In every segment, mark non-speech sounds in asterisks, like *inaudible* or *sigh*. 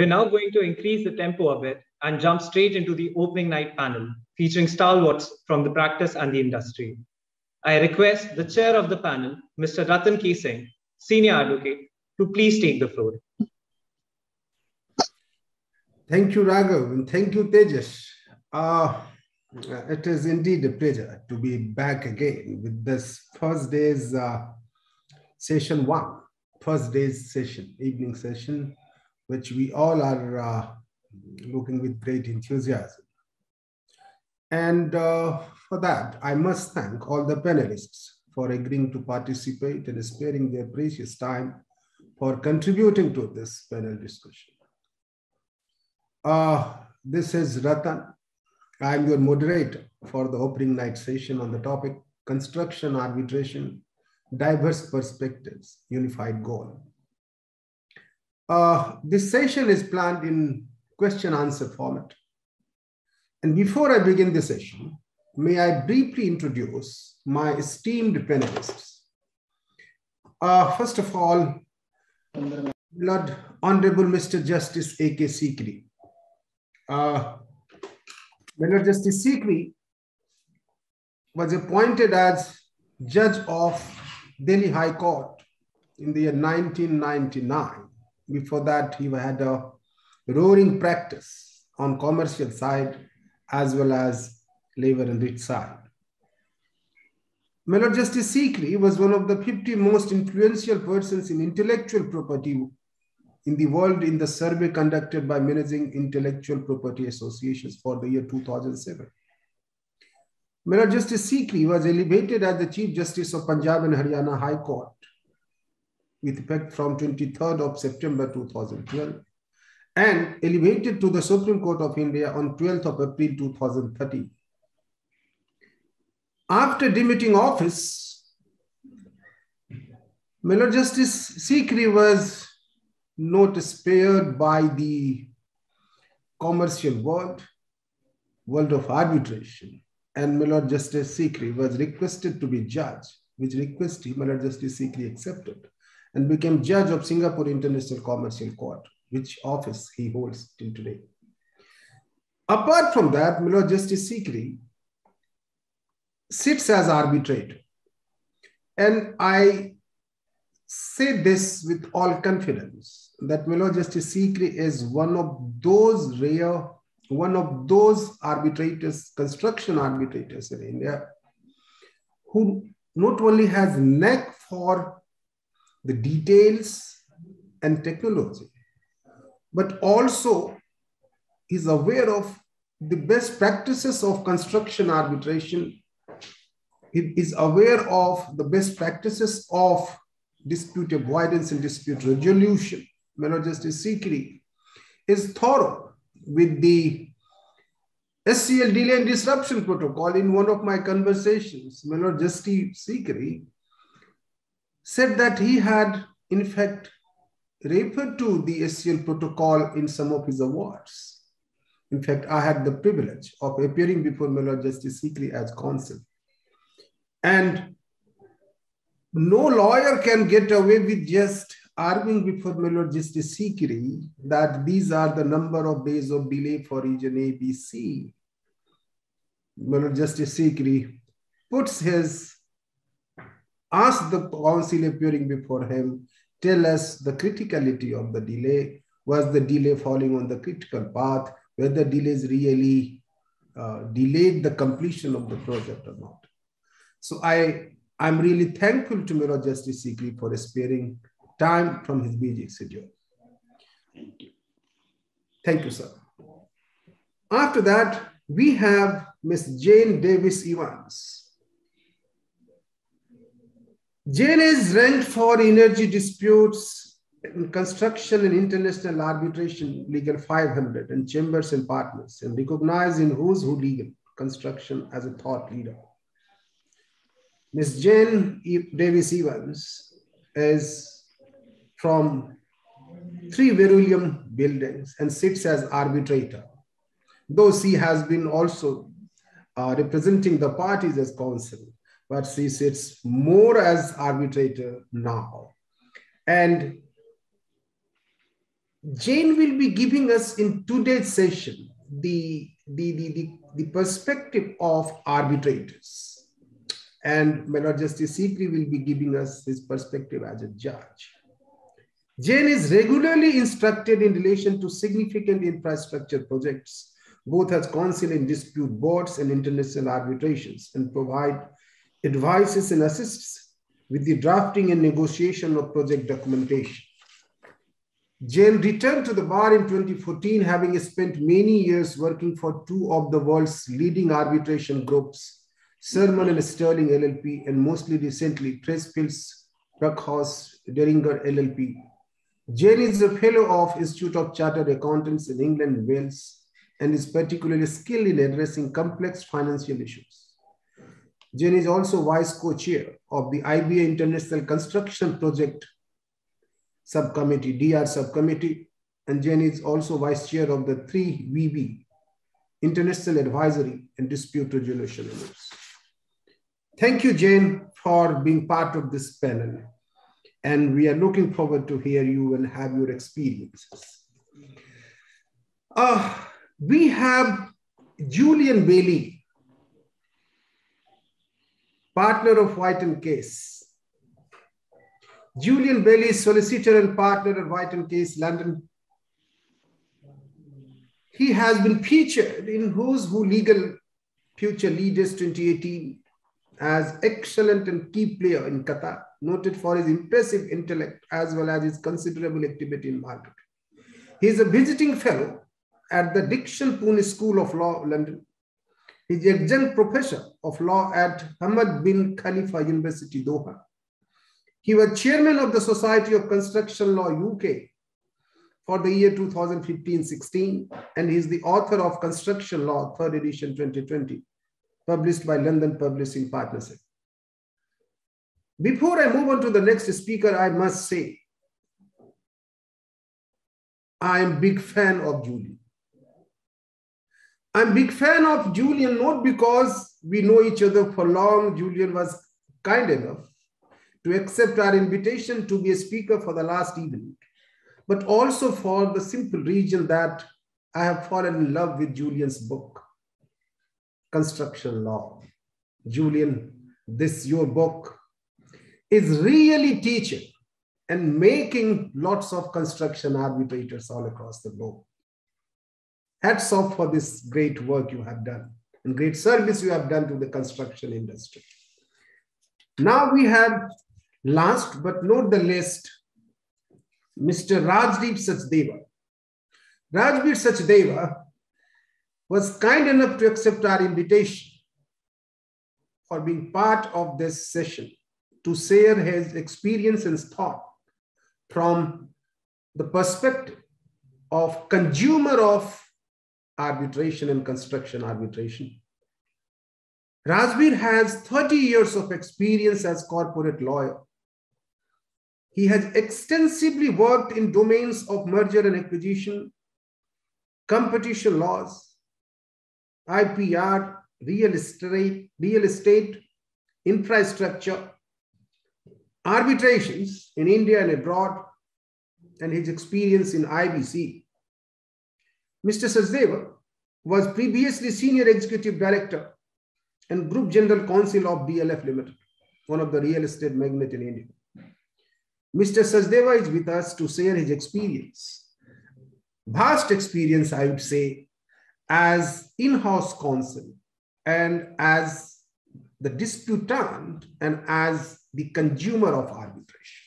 We're now going to increase the tempo a bit and jump straight into the opening night panel featuring stalwarts from the practice and the industry. I request the chair of the panel, Mr. Ratan K. Singh, senior advocate, to please take the floor. Thank you, Raghav, and thank you, Tejas. Uh, it is indeed a pleasure to be back again with this first day's uh, session one, first day's session, evening session, which we all are uh, looking with great enthusiasm. And uh, for that, I must thank all the panelists for agreeing to participate and sparing their precious time for contributing to this panel discussion. Uh, this is Ratan. I'm your moderator for the opening night session on the topic Construction Arbitration, Diverse Perspectives, Unified Goal. Uh, this session is planned in question answer format. And before I begin the session, may I briefly introduce my esteemed panelists. Uh, first of all, Lord Honorable Mr. Justice A.K. Sikri. Uh. Justice Sikri was appointed as judge of Delhi High Court in the year 1999. Before that, he had a roaring practice on commercial side as well as labor and writ side. Melody Justice Sikri was one of the 50 most influential persons in intellectual property in the world in the survey conducted by Managing Intellectual Property Associations for the year 2007. Melody Justice Sikri was elevated as the Chief Justice of Punjab and Haryana High Court with effect from 23rd of September 2012 and elevated to the Supreme Court of India on 12th of April 2013. After demitting office, Miller Justice Sikri was not spared by the commercial world, world of arbitration, and Miller Justice Sikri was requested to be judge, which request Miller Justice Sikri accepted and became judge of Singapore International Commercial Court which office he holds till today. Apart from that, Miller Justice Sikri sits as arbitrator. And I say this with all confidence that Miller Justice Sikri is one of those rare, one of those arbitrators, construction arbitrators in India, who not only has neck for the details and technology, but also is aware of the best practices of construction arbitration. It is aware of the best practices of dispute avoidance and dispute resolution. Melody Justice Sikri is thorough with the SCL delay and disruption protocol. In one of my conversations, Melody Justice Sikri said that he had, in fact, referred to the SCL protocol in some of his awards. In fact, I had the privilege of appearing before Melody Justice Sikri as counsel. And no lawyer can get away with just arguing before Melody Justice Sikri that these are the number of days of delay for region ABC. Melody Justice Sikri puts his, asks the counsel appearing before him tell us the criticality of the delay. Was the delay falling on the critical path? Whether delays really uh, delayed the completion of the project or not. So I, I'm really thankful to Mirror Justice Sikri for sparing time from his busy schedule. Thank you. Thank you, sir. After that, we have Ms. Jane Davies Evans. Jane is ranked for energy disputes in construction and international arbitration legal 500 and chambers and partners and recognized in who's who legal construction as a thought leader. Ms. Jane Davies Evans is from three Verulam buildings and sits as arbitrator, though she has been also uh, representing the parties as counsel but she sits more as arbitrator now. And Jane will be giving us in today's session the, the, the, the, the perspective of arbitrators. And my Lord Justice Sikri will be giving us his perspective as a judge. Jane is regularly instructed in relation to significant infrastructure projects, both as counsel in dispute boards and international arbitrations, and provide advices and assists with the drafting and negotiation of project documentation. Jane returned to the bar in 2014, having spent many years working for two of the world's leading arbitration groups, Shearman and Sterling LLP, and mostly recently, Freshfields, Bruckhaus, Deringer LLP. Jane is a fellow of Institute of Chartered Accountants in England and Wales, and is particularly skilled in addressing complex financial issues. Jane is also vice co-chair of the IBA International Construction Project subcommittee, DR subcommittee, and Jane is also vice chair of the 3VB, International Advisory and Dispute Resolution Units. Thank you, Jane, for being part of this panel. And we are looking forward to hear you and have your experiences. Uh, we have Julian Bailey, partner of White and Case. Julian Bailey, solicitor and partner at White and Case, London. He has been featured in Who's Who Legal Future Leaders 2018 as excellent and key player in Qatar, noted for his impressive intellect as well as his considerable activity in market. He is a visiting fellow at the Dickson Poon School of Law, London. Is adjunct professor of law at Hamad bin Khalifa University, Doha. He was chairman of the Society of Construction Law UK for the year 2015-16, and he is the author of Construction Law, third edition 2020, published by London Publishing Partnership. Before I move on to the next speaker, I must say, I am a big fan of Julian. I'm big fan of Julian not because we know each other for long. Julian was kind enough to accept our invitation to be a speaker for the last evening, but also for the simple reason that I have fallen in love with Julian's book, Construction Law. Julian, this your book is really teaching and making lots of construction arbitrators all across the globe. Hats off for this great work you have done and great service you have done to the construction industry. Now we have Last but not the least, Mr. Rajbeer Sachdeva. Rajbeer Sachdeva was kind enough to accept our invitation for being part of this session to share his experience and thought from the perspective of consumer of arbitration and construction arbitration. Rajbeer has 30 years of experience as corporate lawyer he has extensively worked in domains of merger and acquisition, competition laws, IPR, real estate, real estate, infrastructure, arbitrations in India and abroad, and his experience in IBC. Mr. Sachdeva was previously Senior Executive Director and Group General Counsel of DLF Limited, one of the real estate magnate in India. Mr. Sachdeva is with us to share his experience. Vast experience, I would say, as in-house counsel and as the disputant and as the consumer of arbitration.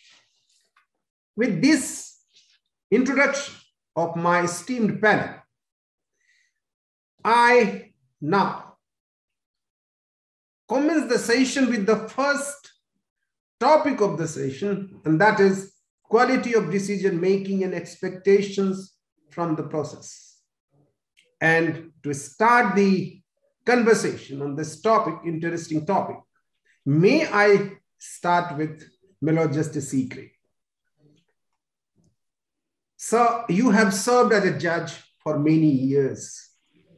With this introduction of my esteemed panel, I now commence the session with the first topic of the session, and that is quality of decision making and expectations from the process. And to start the conversation on this topic, interesting topic, may I start with Melod Justice Sikri. So you have served as a judge for many years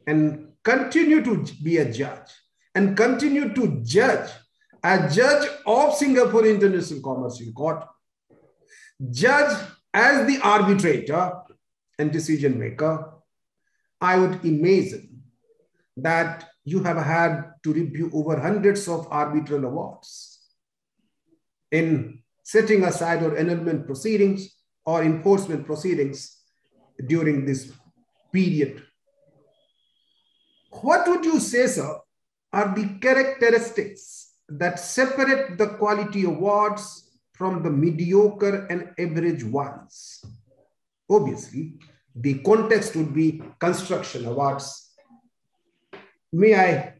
and continue to be a judge and continue to judge as judge of Singapore International Commercial Court, judge as the arbitrator and decision maker, I would imagine that you have had to review over hundreds of arbitral awards. In setting aside or annulment proceedings or enforcement proceedings during this period. What would you say, sir, are the characteristics that separate the quality awards from the mediocre and average ones? Obviously, the context would be construction awards. May I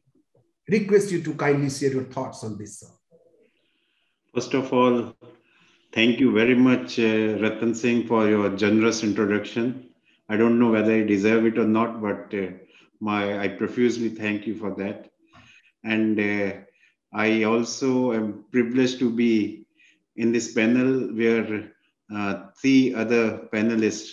request you to kindly share your thoughts on this, sir? First of all, thank you very much, uh, Ratan Singh, for your generous introduction. I don't know whether I deserve it or not, but uh, my I profusely thank you for that. And uh, I also am privileged to be in this panel where uh, three other panelists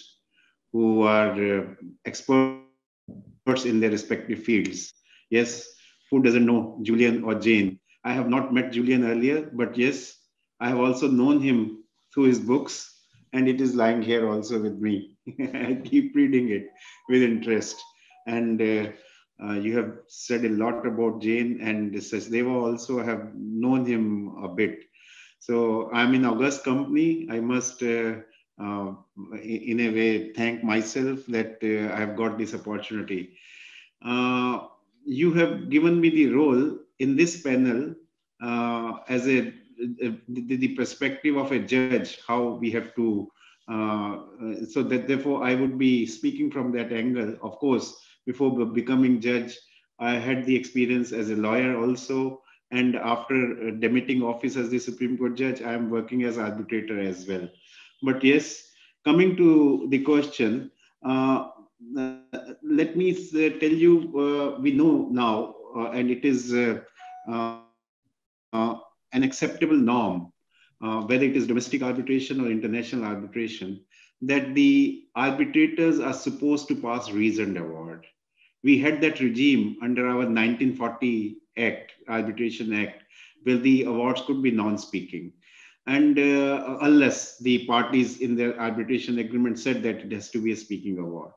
who are uh, experts in their respective fields. Yes, who doesn't know Julian or Jane? I have not met Julian earlier, but yes, I have also known him through his books, and it is lying here also with me. *laughs* I keep reading it with interest. And uh, uh, you have said a lot about Jane and Sachdeva also have known him a bit. So I'm in August company. I must, uh, uh, in a way, thank myself that uh, I have got this opportunity. Uh, you have given me the role in this panel uh, as a the, the, perspective of a judge, how we have to. so that therefore, I would be speaking from that angle. Of course, before becoming judge, I had the experience as a lawyer also. And after uh, demitting office as the Supreme Court judge, I am working as arbitrator as well. But yes, coming to the question, uh, uh, let me uh, tell you, uh, we know now, uh, and it is an acceptable norm, whether it is domestic arbitration or international arbitration, that the arbitrators are supposed to pass reasoned award we had that regime under our 1940 Act, Arbitration Act, where the awards could be non-speaking. And uh, unless the parties in their arbitration agreement said that it has to be a speaking award.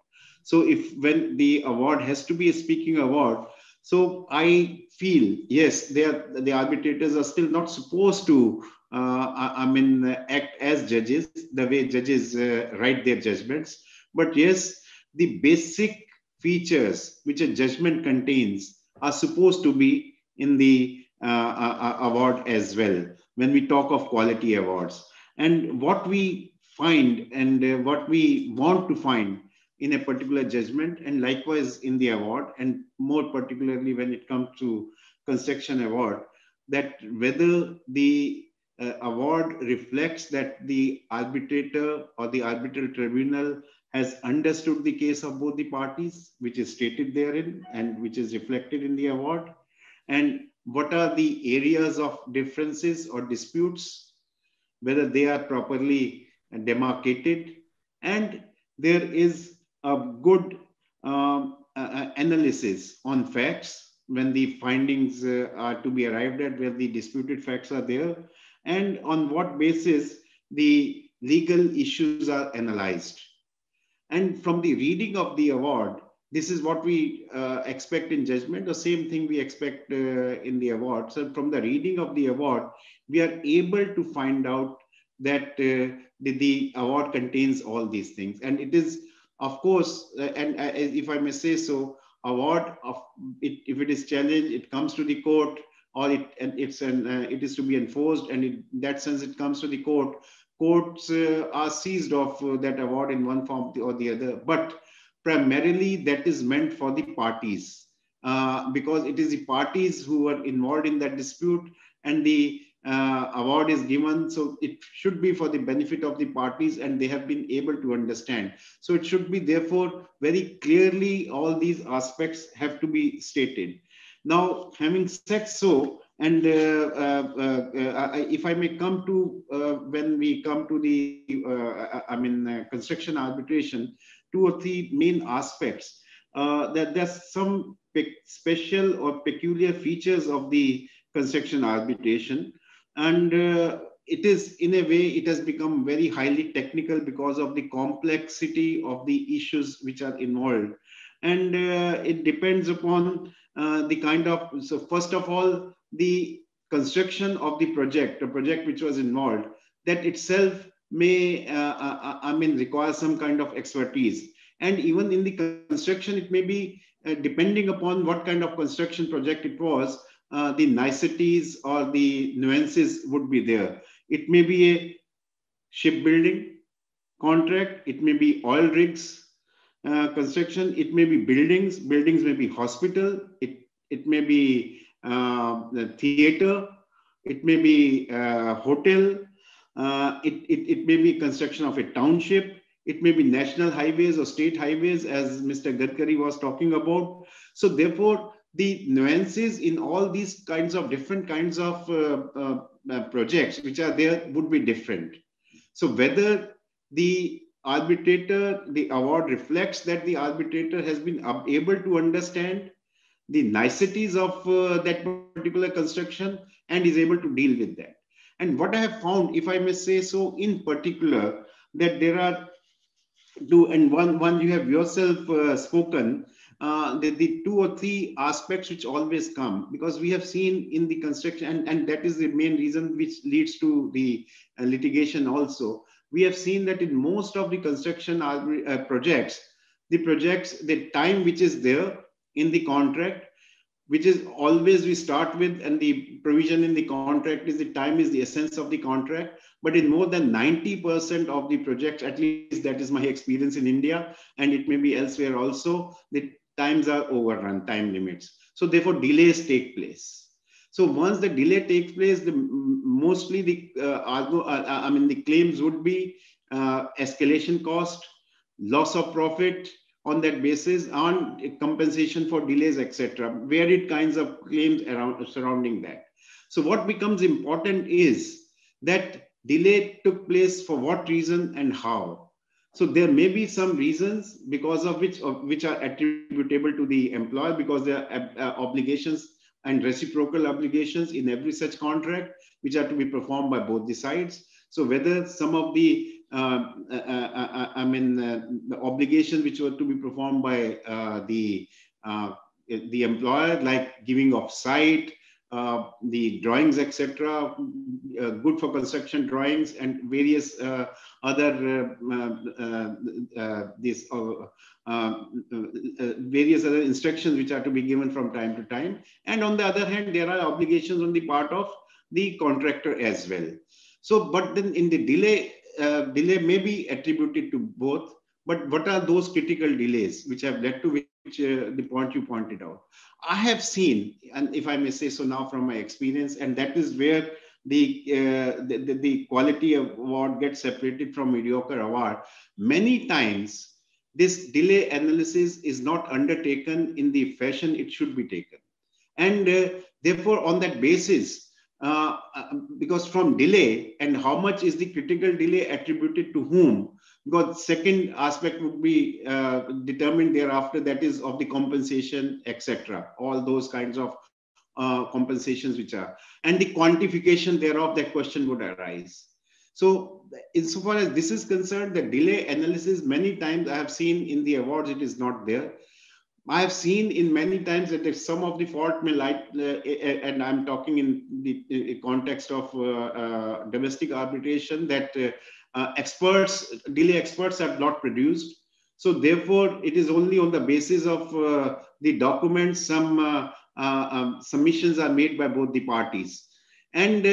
So if when the award has to be a speaking award, so I feel, yes, they are, the arbitrators are still not supposed to, uh, I, I, mean, act as judges, the way judges uh, write their judgments. But yes, the basic features which a judgment contains are supposed to be in the uh, uh, uh, award as well when we talk of quality awards. And what we find and uh, what we want to find in a particular judgment and likewise in the award and more particularly when it comes to construction award that whether the uh, award reflects that the arbitrator or the arbitral tribunal has understood the case of both the parties, which is stated therein and which is reflected in the award, and what are the areas of differences or disputes, whether they are properly demarcated, and there is a good um, uh, analysis on facts when the findings uh, are to be arrived at, where the disputed facts are there, and on what basis the legal issues are analyzed. And from the reading of the award, this is what we uh, expect in judgment, the same thing we expect uh, in the award. So from the reading of the award, we are able to find out that uh, the, the, award contains all these things. And it is, of course, uh, and uh, if I may say so, award of it, if it is challenged, it comes to the court or it and it's an uh, it is to be enforced and in that sense it comes to the court courts uh, are seized of uh, that award in one form or the other. But primarily that is meant for the parties uh, because it is the parties who are involved in that dispute and the uh, award is given. So it should be for the benefit of the parties and they have been able to understand. So it should be therefore very clearly all these aspects have to be stated. Now, having said so, and uh, uh, uh, if I may come to when we come to the, I mean, construction arbitration, two or three main aspects. that there's some special or peculiar features of the construction arbitration. And it is in a way it has become very highly technical because of the complexity of the issues which are involved and uh, it depends upon uh, the kind of so first of all the construction of the project a project which was involved that itself may uh, uh, uh i mean require some kind of expertise. And even in the construction it may be uh, depending upon what kind of construction project it was the niceties or the nuances would be there. It may be a shipbuilding contract, it may be oil rigs uh, construction, it may be buildings, buildings may be hospital, it, it may be uh, theater, it may be hotel, uh, it, it, it may be construction of a township, it may be national highways or state highways as Mr. Gadkari was talking about. So therefore, the nuances in all these kinds of different kinds of uh, uh, uh, projects which are there would be different. So whether the arbitrator, the award reflects that the arbitrator has been able to understand the niceties of uh, that particular construction and is able to deal with that. And what I have found, if I may say so, in particular, that there are two, and one, one you have yourself uh, spoken, uh, the, the two or three aspects which always come because we have seen in the construction and, and that is the main reason which leads to the uh, litigation also we have seen that in most of the construction uh, projects the projects the time which is there in the contract which is always we start with and the provision in the contract is the time is the essence of the contract but in more than 90% of the projects at least that is my experience in india and it may be elsewhere also the times are overrun, time limits. So therefore delays take place. So once the delay takes place, the, mostly the uh, uh, uh, I mean the claims would be uh, escalation cost, loss of profit on that basis, on compensation for delays, etc. Varied kinds of claims around surrounding that. So what becomes important is that delay took place for what reason and how. So there may be some reasons because of which, of which are attributable to the employer because there are uh, obligations and reciprocal obligations in every such contract, which are to be performed by both the sides. So whether some of the, Uh, uh, uh, I mean, uh, the obligations which were to be performed by the the employer, like giving of site, uh, the drawings, etc., uh, good for construction drawings and various uh, other these various other instructions which are to be given from time to time. And on the other hand, there are obligations on the part of the contractor as well. So, but then in the delay, uh, delay may be attributed to both. But what are those critical delays which have led to which uh, the point you pointed out? I have seen, and if I may say so now from my experience, and that is where the, uh, the, the, the, quality award gets separated from mediocre award. Many times, this delay analysis is not undertaken in the fashion it should be taken. And uh, therefore, on that basis, uh, uh because from delay and how much is the critical delay attributed to whom, because second aspect would be uh, determined thereafter that is of the compensation etc all those kinds of uh, compensations which are and the quantification thereof that question would arise. So insofar as this is concerned the delay analysis many times i have seen in the awards it is not there I have seen in many times that if some of the fault may lie, uh, and I'm talking in the context of uh, uh, domestic arbitration, that uh, uh, experts, delay experts have not produced. So therefore, it is only on the basis of uh, the documents, some um, submissions are made by both the parties. And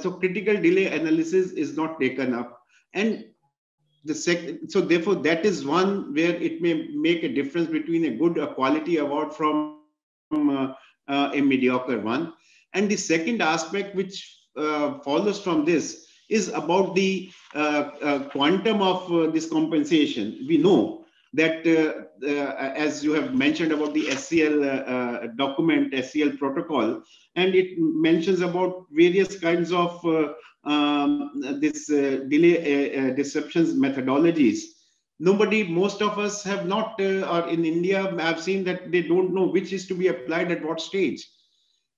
so critical delay analysis is not taken up. And the second, so therefore that is one where it may make a difference between a good a quality award from, from a mediocre one. And the second aspect which follows from this is about the uh, uh, quantum of uh, this compensation. We know that, uh, uh, as you have mentioned about the SCL uh, document, SCL protocol, and it mentions about various kinds of um, this delay disruptions methodologies nobody most of us have not uh, or in india have seen that they don't know which is to be applied at what stage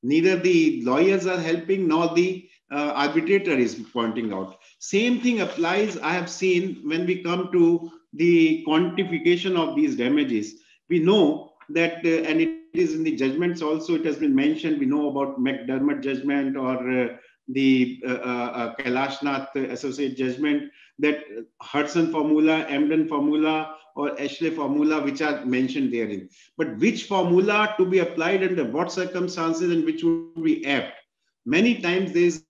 neither the lawyers are helping nor the uh, arbitrator is pointing out. Same thing applies, I have seen when we come to the quantification of these damages. We know that, uh, and it is in the judgments also, it has been mentioned, we know about McDermott judgment or uh, the uh, uh, uh Kailashnath associate judgment, that Hudson formula, Emden formula, or Eichleay formula, which are mentioned therein. But which formula to be applied under what circumstances and which would be apt? Many times there is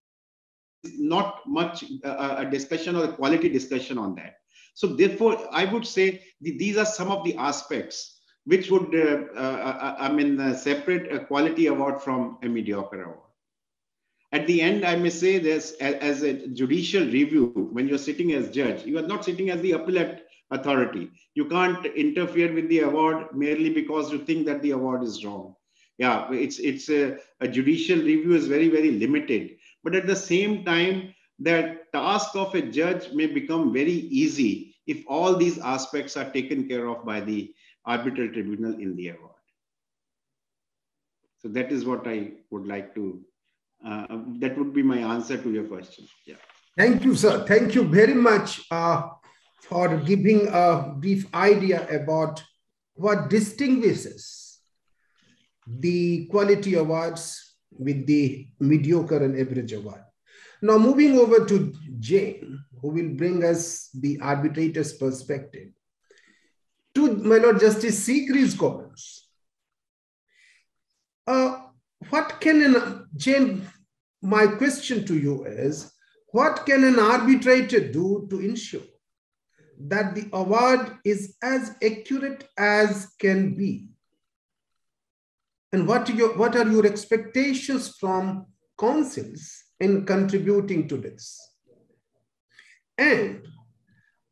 not much uh, a discussion or a quality discussion on that. So therefore, I would say the, these are some of the aspects which would, uh, uh, uh I mean, uh, separate a quality award from a mediocre award. At the end, I may say this as, a judicial review, when you're sitting as judge, you are not sitting as the appellate authority. You can't interfere with the award merely because you think that the award is wrong. Yeah, it's, it's a, a judicial review is very, very limited but at the same time, the task of a judge may become very easy if all these aspects are taken care of by the arbitral tribunal in the award. So that is what I would like to, uh, that would be my answer to your question. Yeah. Thank you, sir. Thank you very much uh, for giving a brief idea about what distinguishes the quality awards with the mediocre and average award. Now, moving over to Jane, who will bring us the arbitrator's perspective. To my Lord Justice Sikri's comments. Uh, what can an, Jane, my question to you is, what can an arbitrator do to ensure that the award is as accurate as can be and what, your, what are your expectations from counsels in contributing to this? And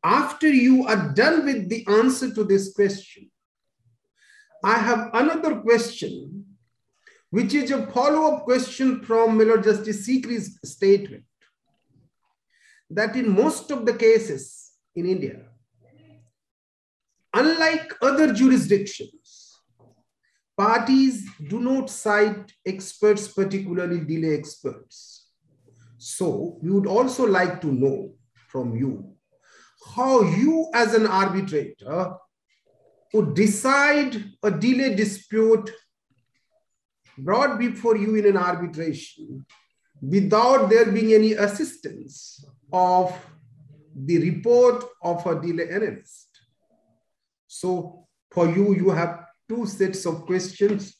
after you are done with the answer to this question, I have another question, which is a follow-up question from Miller Justice Sikri's statement that in most of the cases in India, unlike other jurisdictions, Parties do not cite experts, particularly delay experts. So we would also like to know from you how you as an arbitrator would decide a delay dispute brought before you in an arbitration without there being any assistance of the report of a delay analyst. So for you, you have two sets of questions.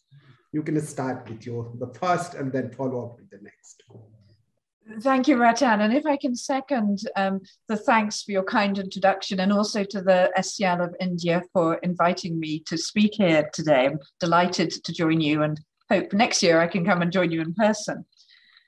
You can start with your the first and then follow up with the next. Thank you, Ratan. And if I can second um, the thanks for your kind introduction and also to the SCL of India for inviting me to speak here today. I'm delighted to join you and hope next year I can come and join you in person.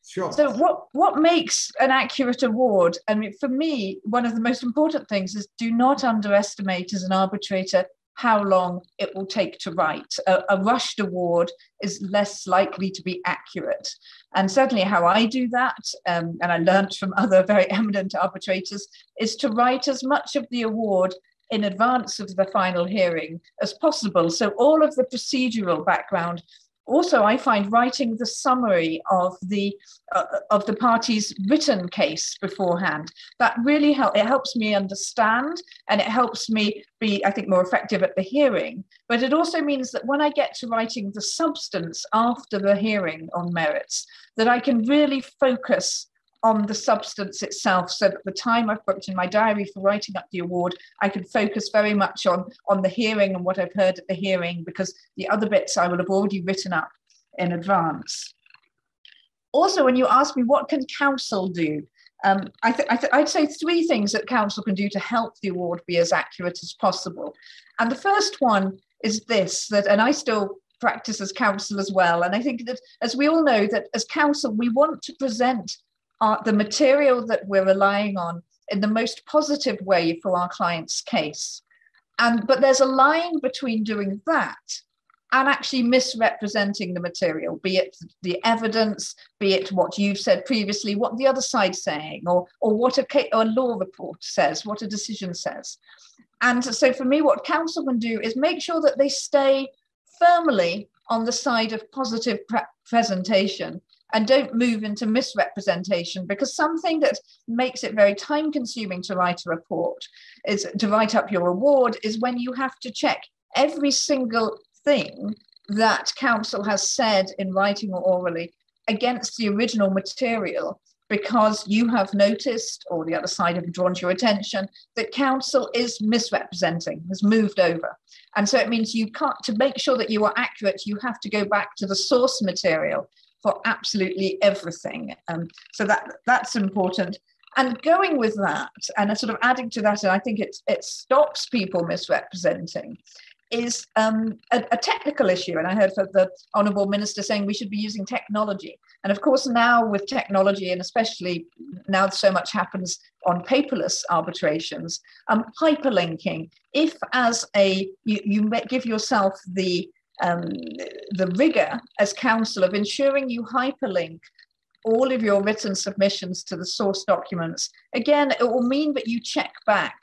Sure. So what, what makes an accurate award? I mean, for me, one of the most important things is do not underestimate as an arbitrator how long it will take to write. A, a, rushed award is less likely to be accurate. And certainly, how I do that, um, and I learned from *laughs* other very eminent arbitrators, is to write as much of the award in advance of the final hearing as possible. So, all of the procedural background also i find writing the summary of the uh, of the party's written case beforehand that really help it helps me understand and it helps me be i think more effective at the hearing. But it also means that when i get to writing the substance after the hearing on merits that i can really focus on the substance itself so that the time I've booked in my diary for writing up the award, I can focus very much on, on the hearing and what I've heard at the hearing because the other bits I will have already written up in advance. Also, when you ask me what can counsel do, um, I I'd say three things that counsel can do to help the award be as accurate as possible. And the first one is this, that, and I still practice as counsel as well. And I think that as we all know that as counsel, we want to present our, the material that we're relying on in the most positive way for our client's case. And but there's a line between doing that and actually misrepresenting the material, be it the evidence, be it what you've said previously, what the other side's saying, or, or what a, a law report says, what a decision says. And so for me, what counsel can do is make sure that they stay firmly on the side of positive pre- presentation and don't move into misrepresentation because something that makes it very time consuming to write a report is to write up your award is when you have to check every single thing that counsel has said in writing or orally against the original material because you have noticed, or the other side have drawn to your attention, that counsel is misrepresenting, has moved over. And so it means you can't, to make sure that you are accurate, you have to go back to the source material for absolutely everything. Um, so that that's important. And going with that, and sort of adding to that, and I think it, it stops people misrepresenting, is um, a, a, technical issue. And I heard the Honourable Minister saying we should be using technology. And of course, now with technology, and especially now so much happens on paperless arbitrations, um, hyperlinking. If as a you, you give yourself the um, the rigor as counsel of ensuring you hyperlink all of your written submissions to the source documents. Again, it will mean that you check back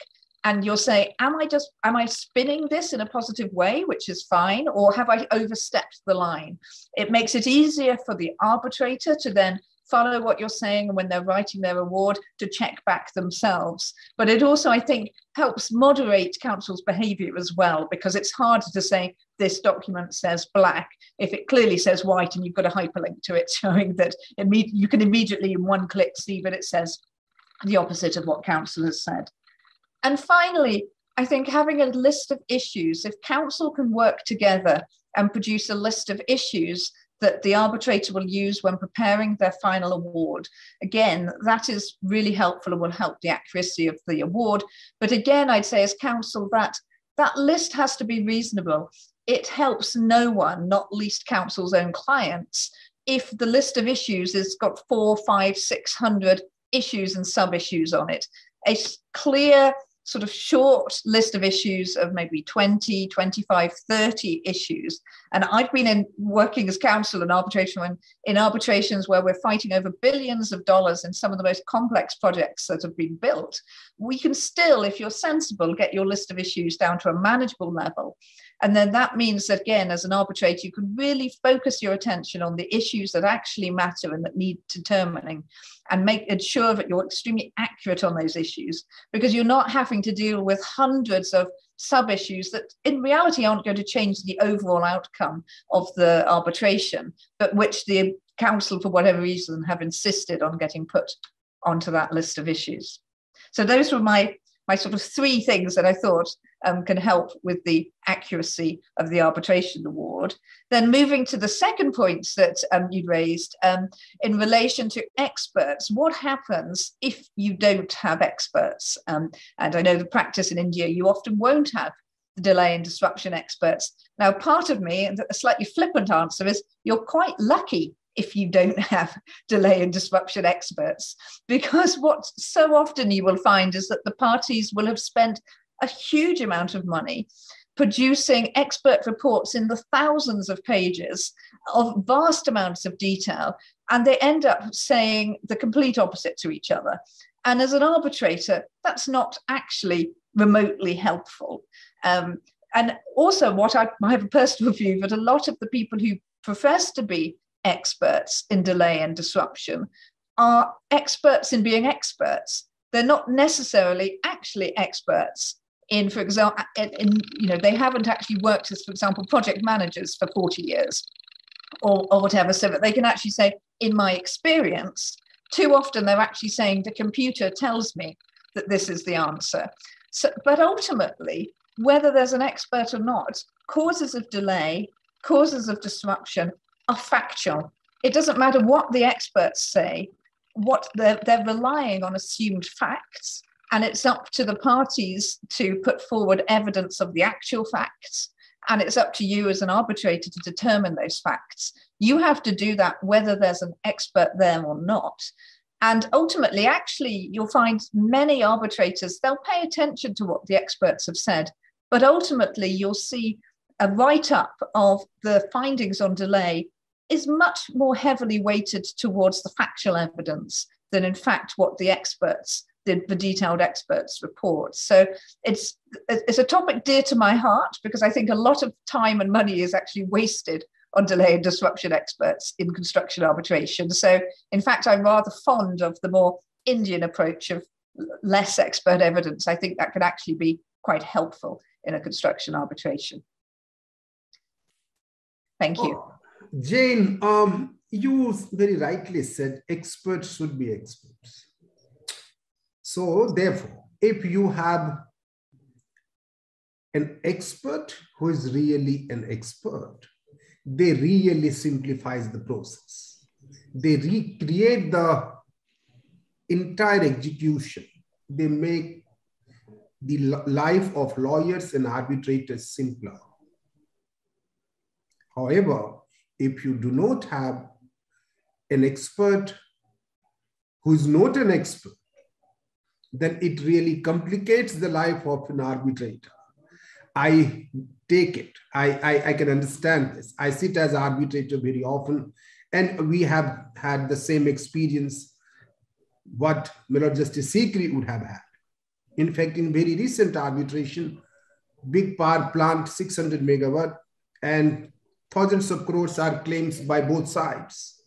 and you'll say, Am I just am I spinning this in a positive way, which is fine, or have I overstepped the line? It makes it easier for the arbitrator to then follow what you're saying when they're writing their award to check back themselves. But it also, I think, helps moderate counsel's behavior as well, because it's harder to say this document says black if it clearly says white and you've got a hyperlink to it *laughs* showing that you can immediately in one click see that it says the opposite of what counsel has said. And finally, I think having a list of issues, if counsel can work together and produce a list of issues that the arbitrator will use when preparing their final award. Again, that is really helpful and will help the accuracy of the award. But again, I'd say as counsel that that list has to be reasonable. It helps no one, not least counsel's own clients, if the list of issues has got four, five, six hundred issues and sub issues on it. A clear sort of short list of issues of maybe 20, 25, 30 issues. And I've been in working as counsel in arbitration when in arbitrations where we're fighting over billions of dollars in some of the most complex projects that have been built. We can still, if you're sensible, get your list of issues down to a manageable level. And then that means that, again, as an arbitrator, you can really focus your attention on the issues that actually matter and that need determining and make ensure that you're extremely accurate on those issues because you're not having to deal with hundreds of sub issues that in reality aren't going to change the overall outcome of the arbitration, but which the counsel, for whatever reason, have insisted on getting put onto that list of issues. So those were my my sort of three things that I thought um, can help with the accuracy of the arbitration award. Then moving to the second points that um, you'd raised um, in relation to experts, what happens if you don't have experts? Um, and I know the practice in India, you often won't have the delay and disruption experts. Now, part of me, and a slightly flippant answer is you're quite lucky if you don't have delay and disruption experts. Because what so often you will find is that the parties will have spent a huge amount of money producing expert reports in the thousands of pages of vast amounts of detail, and they end up saying the complete opposite to each other. And as an arbitrator, that's not actually remotely helpful. Um, and also, what I, I have a personal *laughs* view that a lot of the people who profess to be experts in delay and disruption are experts in being experts. They're not necessarily actually experts in, for example, in, in, you know, they haven't actually worked as, for example, project managers for 40 years or, or whatever, so that they can actually say, in my experience, too often they're actually saying the computer tells me that this is the answer. So, but ultimately, whether there's an expert or not, causes of delay, causes of disruption are factual. It doesn't matter what the experts say, what they're, they're relying on assumed facts, and it's up to the parties to put forward evidence of the actual facts. And it's up to you as an arbitrator to determine those facts. You have to do that whether there's an expert there or not. And ultimately, actually, you'll find many arbitrators, they'll pay attention to what the experts have said. But ultimately, you'll see a write up of the findings on delay is much more heavily weighted towards the factual evidence than, in fact, what the experts, the, the detailed experts report. So it's it's a topic dear to my heart because I think a lot of time and money is actually wasted on delay and disruption experts in construction arbitration. So, in fact, I'm rather fond of the more Indian approach of less expert evidence. I think that could actually be quite helpful in a construction arbitration. Thank you. Jane, um, you very rightly said experts should be experts. So, therefore, if you have an expert who is really an expert, they really simplifies the process. They recreate the entire execution. They make the life of lawyers and arbitrators simpler. However, if you do not have an expert who is not an expert, then it really complicates the life of an arbitrator. I take it. I, I, I can understand this. I sit as arbitrator very often, and we have had the same experience what Lord Justice Sikri would have had. In fact, in very recent arbitration, big power plant, 600 megawatt, and thousands of crores are claims by both sides.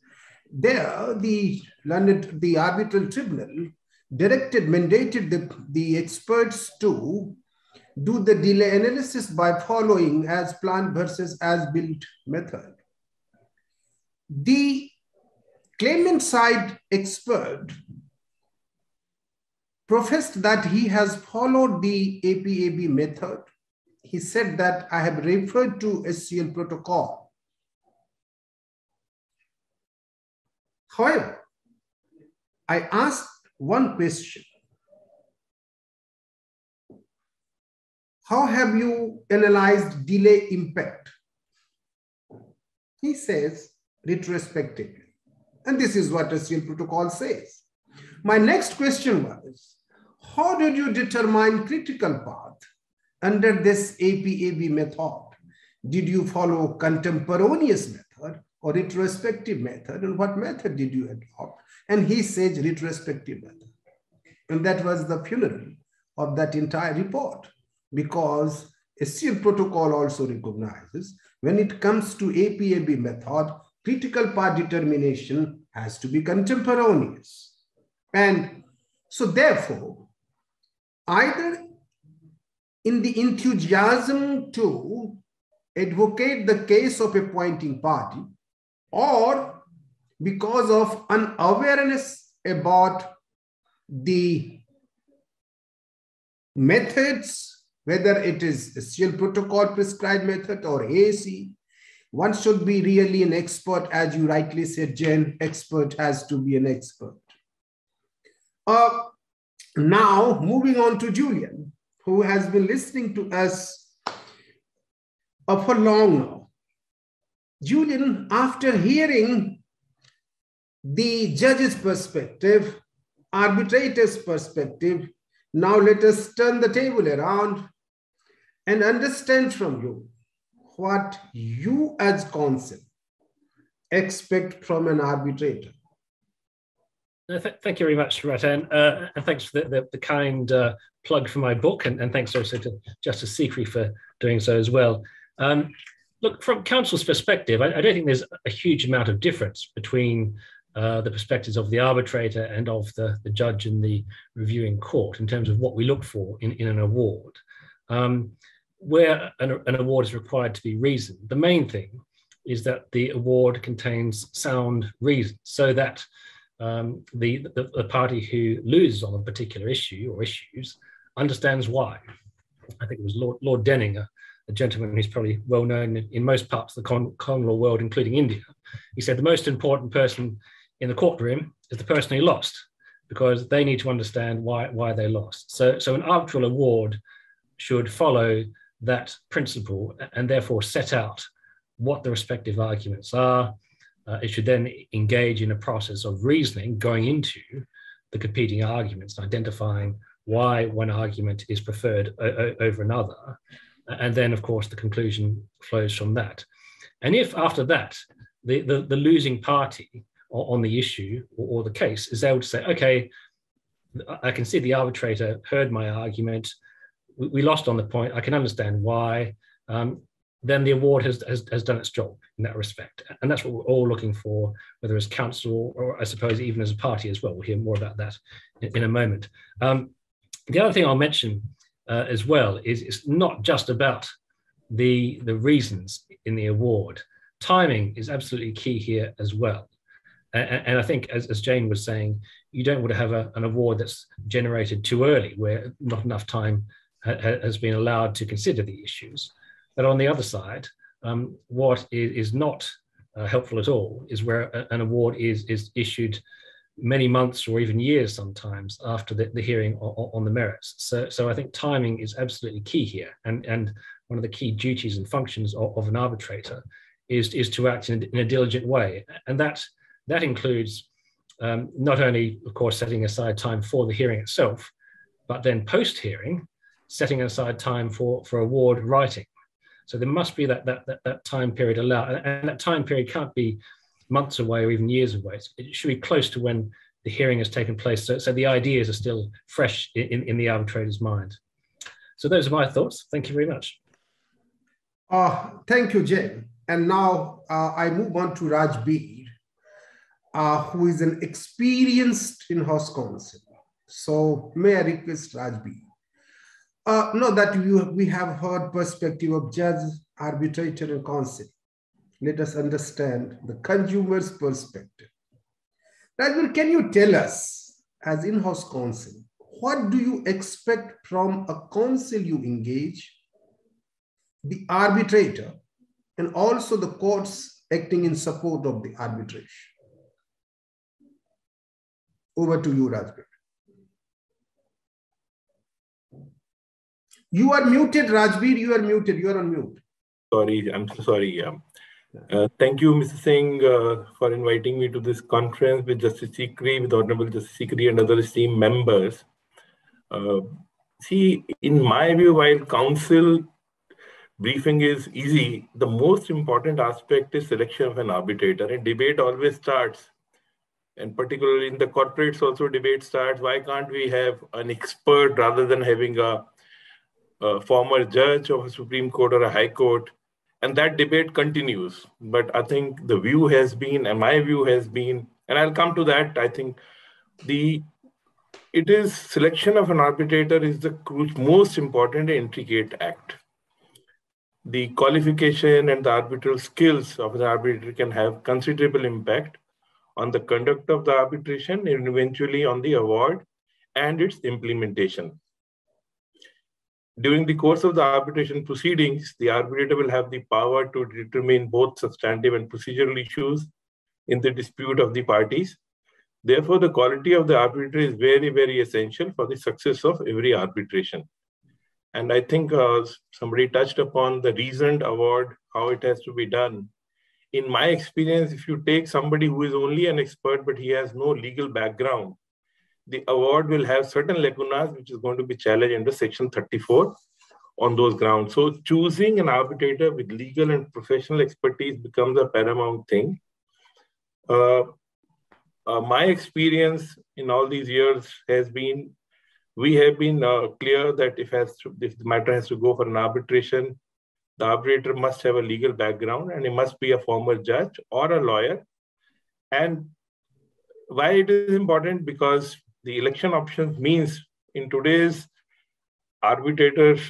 There, the London, the arbitral tribunal directed, mandated the, the experts to do the delay analysis by following as planned versus as built method. The claimant side expert professed that he has followed the APAB method. He said that I have referred to SCL protocol. However, I asked one question. How have you analyzed delay impact? He says retrospectively. And this is what SCL protocol says. My next question was, how did you determine critical path under this APAB method? Did you follow contemporaneous method or retrospective method? And what method did you adopt? And he says retrospective method. And that was the funeral of that entire report because SCL protocol also recognizes when it comes to APAB method, critical path determination has to be contemporaneous. And so therefore, either in the enthusiasm to advocate the case of a pointing party or because of unawareness about the methods, whether it is SCL protocol prescribed method or AC, one should be really an expert, as you rightly said, Jen, expert has to be an expert. Uh, now, moving on to Julian, who has been listening to us for long now. Julian, after hearing the judge's perspective, arbitrator's perspective, now let us turn the table around and understand from you what you as counsel expect from an arbitrator. Th thank you very much, Ratan, uh, and thanks for the, the, the kind uh, plug for my book, and, and, thanks also to Justice Sikri for doing so as well. Um, look, from counsel's perspective, I, I, don't think there's a huge amount of difference between uh, the perspectives of the arbitrator and of the, the judge in the reviewing court in terms of what we look for in, in an award. Um, where an, an, award is required to be reasoned, the main thing is that the award contains sound reason so that um, the, the, the, party who loses on a particular issue or issues understands why. I think it was Lord, Lord Denning, a, a gentleman who's probably well known in, most parts of the con, con law world, including India. He said the most important person in the courtroom is the person who lost because they need to understand why, why they lost. So, so an arbitral award should follow that principle and therefore set out what the respective arguments are. Uh, it should then engage in a process of reasoning going into the competing arguments, identifying why one argument is preferred over another. And then, of course, the conclusion flows from that. And if after that, the, the, the losing party on the issue or, or the case is able to say, okay, I can see the arbitrator heard my argument. We, we lost on the point. I can understand why. Um, then the award has, has, has done its job in that respect. And that's what we're all looking for, whether as counsel or I suppose even as a party as well. We'll hear more about that in, in a moment. Um, the other thing I'll mention uh, as well is it's not just about the, the reasons in the award. Timing is absolutely key here as well. And, and I think, as, as, Jane was saying, you don't want to have a, an award that's generated too early, where not enough time ha, has been allowed to consider the issues. But on the other side, um, what is, not uh, helpful at all is where an award is, is issued many months or even years sometimes after the, the hearing on, on, the merits. So, so I think timing is absolutely key here. And, and one of the key duties and functions of, of an arbitrator is, is to act in, in, a diligent way. And that, that includes um, not only, of course, setting aside time for the hearing itself, but then post-hearing, setting aside time for, for award writing. So there must be that, that, that, that time period allowed. And, and that time period can't be months away or even years away. It should be close to when the hearing has taken place. So, so the ideas are still fresh in, in the arbitrator's mind. So those are my thoughts. Thank you very much. Uh, thank you, Jay. And now uh, I move on to Rajbeer, uh, who is an experienced in-house counsel. So may I request Rajbeer? Uh, know that you, we have heard perspective of judge, arbitrator, and counsel. Let us understand the consumer's perspective. Rajbeer, can you tell us, as in-house counsel, what do you expect from a counsel you engage the arbitrator, and also the courts acting in support of the arbitration. Over to you, Rajbeer. You are muted, Rajbeer. You are muted. You are on mute. Sorry, I'm so sorry. Um, uh, thank you, Mr. Singh, uh, for inviting me to this conference with Justice Sikri, with Honorable Justice Sikri and other esteemed members. Uh, see, in my view, while counsel briefing is easy. The most important aspect is selection of an arbitrator. And debate always starts, and particularly in the corporates also debate starts, why can't we have an expert rather than having a, a former judge of a Supreme Court or a High Court? And that debate continues. But I think the view has been, and my view has been, and I'll come to that, I think the it is selection of an arbitrator is the most important intricate act the qualification and the arbitral skills of the arbitrator can have considerable impact on the conduct of the arbitration and eventually on the award and its implementation. During the course of the arbitration proceedings, the arbitrator will have the power to determine both substantive and procedural issues in the dispute of the parties. Therefore, the quality of the arbitrator is very, very essential for the success of every arbitration. And I think uh, somebody touched upon the reasoned award, how it has to be done. In my experience, if you take somebody who is only an expert, but he has no legal background, the award will have certain lacunas, which is going to be challenged under Section 34 on those grounds. So choosing an arbitrator with legal and professional expertise becomes a paramount thing. Uh, uh, my experience in all these years has been we have been uh, clear that if, has to, if the matter has to go for an arbitration, the arbitrator must have a legal background and he must be a former judge or a lawyer. And why it is important? Because the election options means in today's arbitrators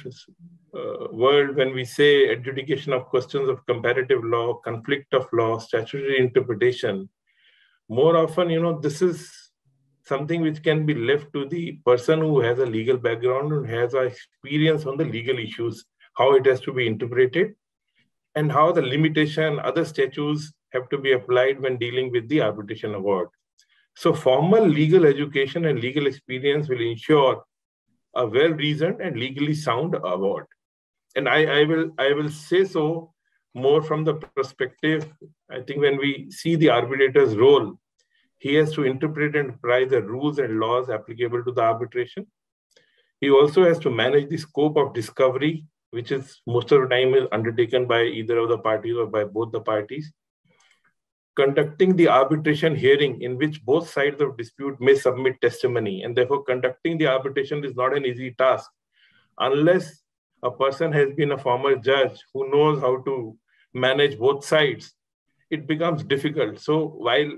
uh, world, when we say adjudication of questions of comparative law, conflict of law, statutory interpretation, more often, you know, this is something which can be left to the person who has a legal background and has a experience on the legal issues, how it has to be interpreted, and how the limitation, other statutes have to be applied when dealing with the arbitration award. So formal legal education and legal experience will ensure a well-reasoned and legally sound award. And I, I, will, I will say so more from the perspective, I think when we see the arbitrator's role he has to interpret and apply the rules and laws applicable to the arbitration. He also has to manage the scope of discovery, which is most of the time is undertaken by either of the parties or by both the parties. Conducting the arbitration hearing in which both sides of dispute may submit testimony, and therefore conducting the arbitration is not an easy task unless a person has been a former judge who knows how to manage both sides, it becomes difficult. So while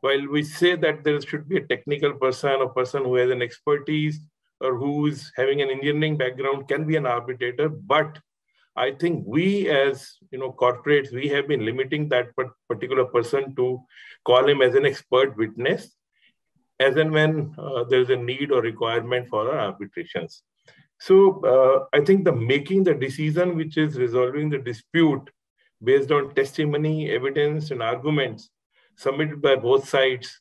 while we say that there should be a technical person, a person who has an expertise or who is having an engineering background can be an arbitrator, but I think we as you know corporates, we have been limiting that particular person to call him as an expert witness as and when uh, there is a need or requirement for our arbitrations. So uh, I think the making the decision which is resolving the dispute based on testimony, evidence, and arguments submitted by both sides,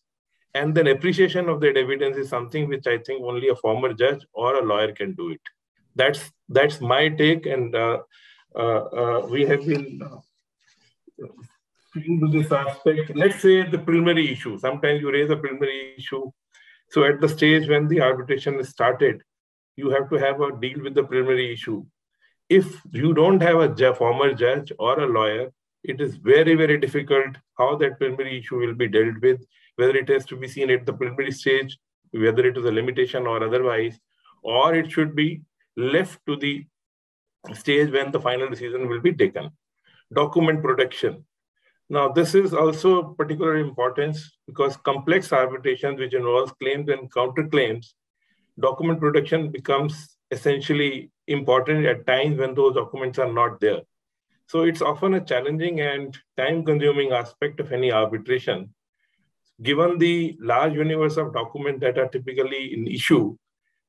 and then appreciation of that evidence is something which I think only a former judge or a lawyer can do it. That's that's my take, and uh, uh, uh, we have been into this aspect. Let's say the preliminary issue. Sometimes you raise a preliminary issue. So at the stage when the arbitration is started, you have to have a deal with the preliminary issue. If you don't have a former judge or a lawyer, it is very, very difficult how that preliminary issue will be dealt with, whether it has to be seen at the preliminary stage, whether it is a limitation or otherwise, or it should be left to the stage when the final decision will be taken. Document protection. Now, this is also particular importance because complex arbitrations, which involves claims and counterclaims, document protection becomes essentially important at times when those documents are not there. So it's often a challenging and time-consuming aspect of any arbitration. Given the large universe of documents that are typically in issue,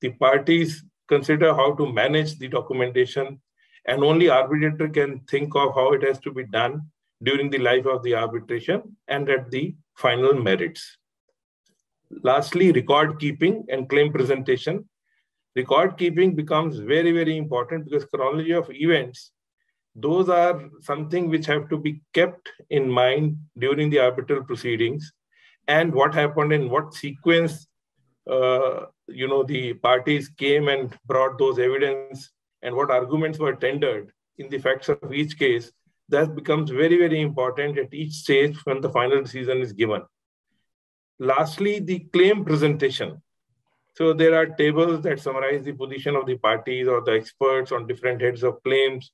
the parties consider how to manage the documentation and only arbitrator can think of how it has to be done during the life of the arbitration and at the final merits. Lastly, record keeping and claim presentation. Record keeping becomes very, very important because chronology of events, those are something which have to be kept in mind during the arbitral proceedings and what happened in what sequence Uh, you know the parties came and brought those evidence and what arguments were tendered in the facts of each case that becomes very, very important at each stage when the final decision is given. Lastly, the claim presentation. So there are tables that summarize the position of the parties or the experts on different heads of claims.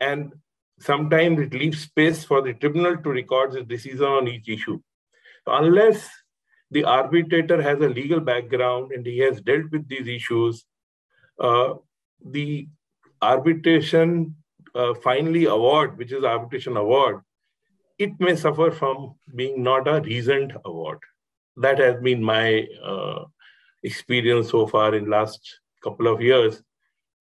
And sometimes it leaves space for the tribunal to record the decision on each issue. So unless the arbitrator has a legal background and he has dealt with these issues, uh, the arbitration uh, finally award, which is arbitration award, it may suffer from being not a reasoned award. That has been my uh, experience so far in last couple of years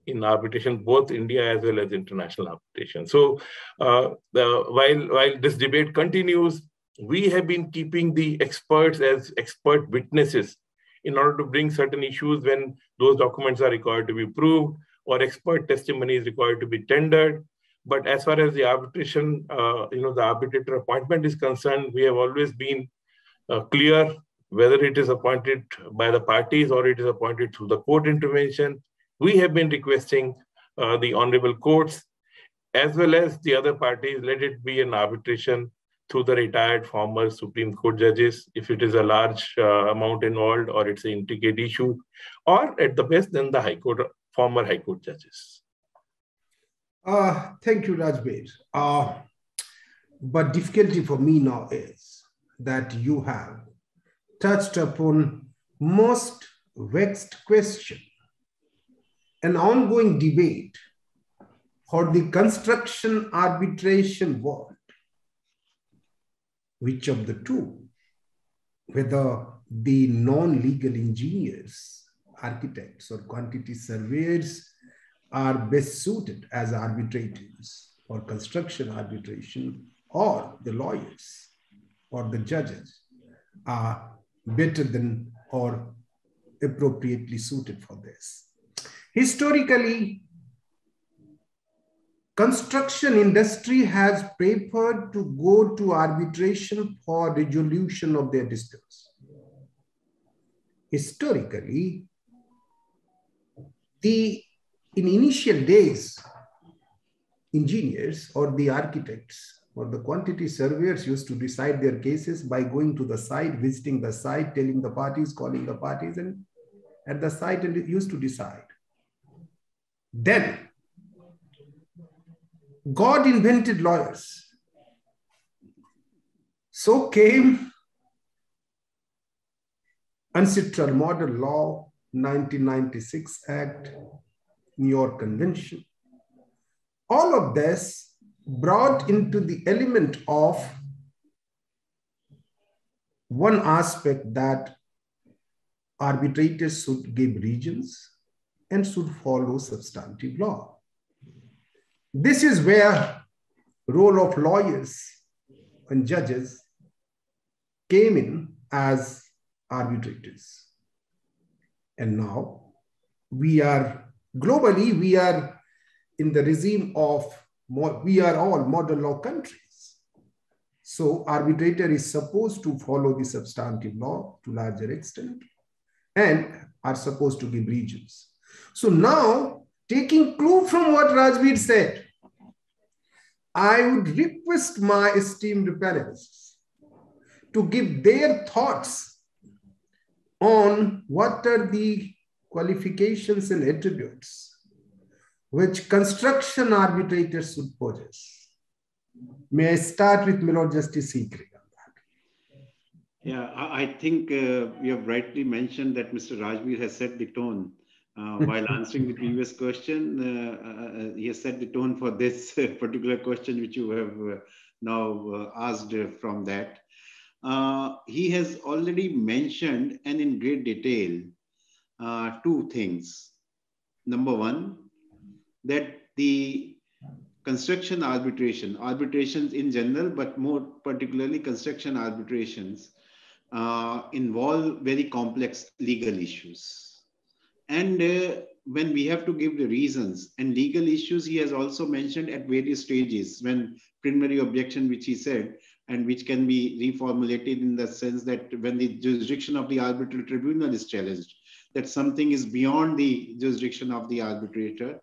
in arbitration, both India as well as international arbitration. So uh, the, while, while this debate continues, we have been keeping the experts as expert witnesses in order to bring certain issues when those documents are required to be proved or expert testimony is required to be tendered. But as far as the arbitration, uh, you know, the arbitrator appointment is concerned, we have always been uh, clear whether it is appointed by the parties or it is appointed through the court intervention. We have been requesting uh, the honorable courts as well as the other parties, let it be an arbitration through the retired former Supreme Court judges, if it is a large uh, amount involved or it's an intricate issue, or at the best, then the High Court former High Court judges. Uh, thank you, Rajbeer. Uh, but difficulty for me now is that you have touched upon most vexed question, an ongoing debate for the construction arbitration world. Which of the two, whether the non-legal engineers architects or quantity surveyors are best suited as arbitrators for construction arbitration or the lawyers or the judges are better than or appropriately suited for this. Historically, construction industry has preferred to go to arbitration for resolution of their disputes. Historically, the in initial days, engineers or the architects or the quantity surveyors used to decide their cases by going to the site, visiting the site, telling the parties, calling the parties, and at the site and used to decide. Then, God invented lawyers. So came UNCITRAL Model Law, 1996 Act, New York Convention. All of this brought into the element of one aspect that arbitrators should give reasons and should follow substantive law. This is where role of lawyers and judges came in as arbitrators. And now we are globally, we are in the regime of, we are all model law countries. So arbitrator is supposed to follow the substantive law to larger extent and are supposed to give regions. So now taking clue from what Rajbeer said, I would request my esteemed panelists to give their thoughts on what are the qualifications and attributes which construction arbitrators should possess. May I start with Milord Justice Sikri? Yeah, I think uh, you have rightly mentioned that Mr. Rajbeer has set the tone. Uh, while answering the previous question, uh, uh, uh he has set the tone for this *laughs* particular question, which you have uh, now asked from that. he has already mentioned and in great detail two things. Number one, that the construction arbitration, arbitrations in general, but more particularly construction arbitrations, involve very complex legal issues. And uh, when we have to give the reasons and legal issues, he has also mentioned at various stages when preliminary objection, which he said, and which can be reformulated in the sense that when the jurisdiction of the arbitral tribunal is challenged, that something is beyond the jurisdiction of the arbitrator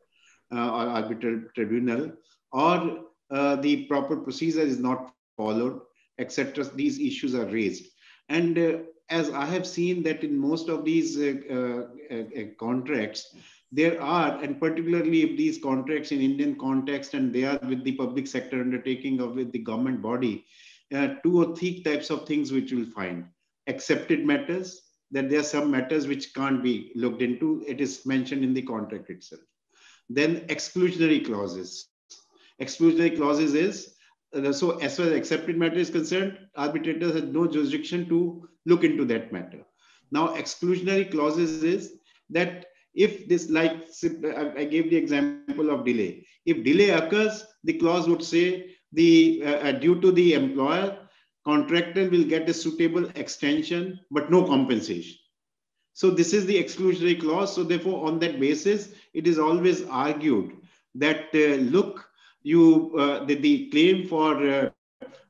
uh, or arbitral tribunal, or uh, the proper procedure is not followed, etc. These issues are raised. And uh, as I have seen that in most of these uh, uh, uh, contracts, there are, and particularly if these contracts in Indian context and they are with the public sector undertaking or with the government body, two or three types of things which you will find. Excepted matters, that there are some matters which can't be looked into. It is mentioned in the contract itself. Then exclusionary clauses. Exclusionary clauses is uh, so as far as excepted matter is concerned, arbitrators have no jurisdiction to look into that matter. Now, exclusionary clauses is that if this, like I gave the example of delay, if delay occurs, the clause would say the uh, uh, due to the employer, contractor will get a suitable extension, but no compensation. So this is the exclusionary clause. So therefore, on that basis, it is always argued that uh, look, you uh, the, the, claim for uh,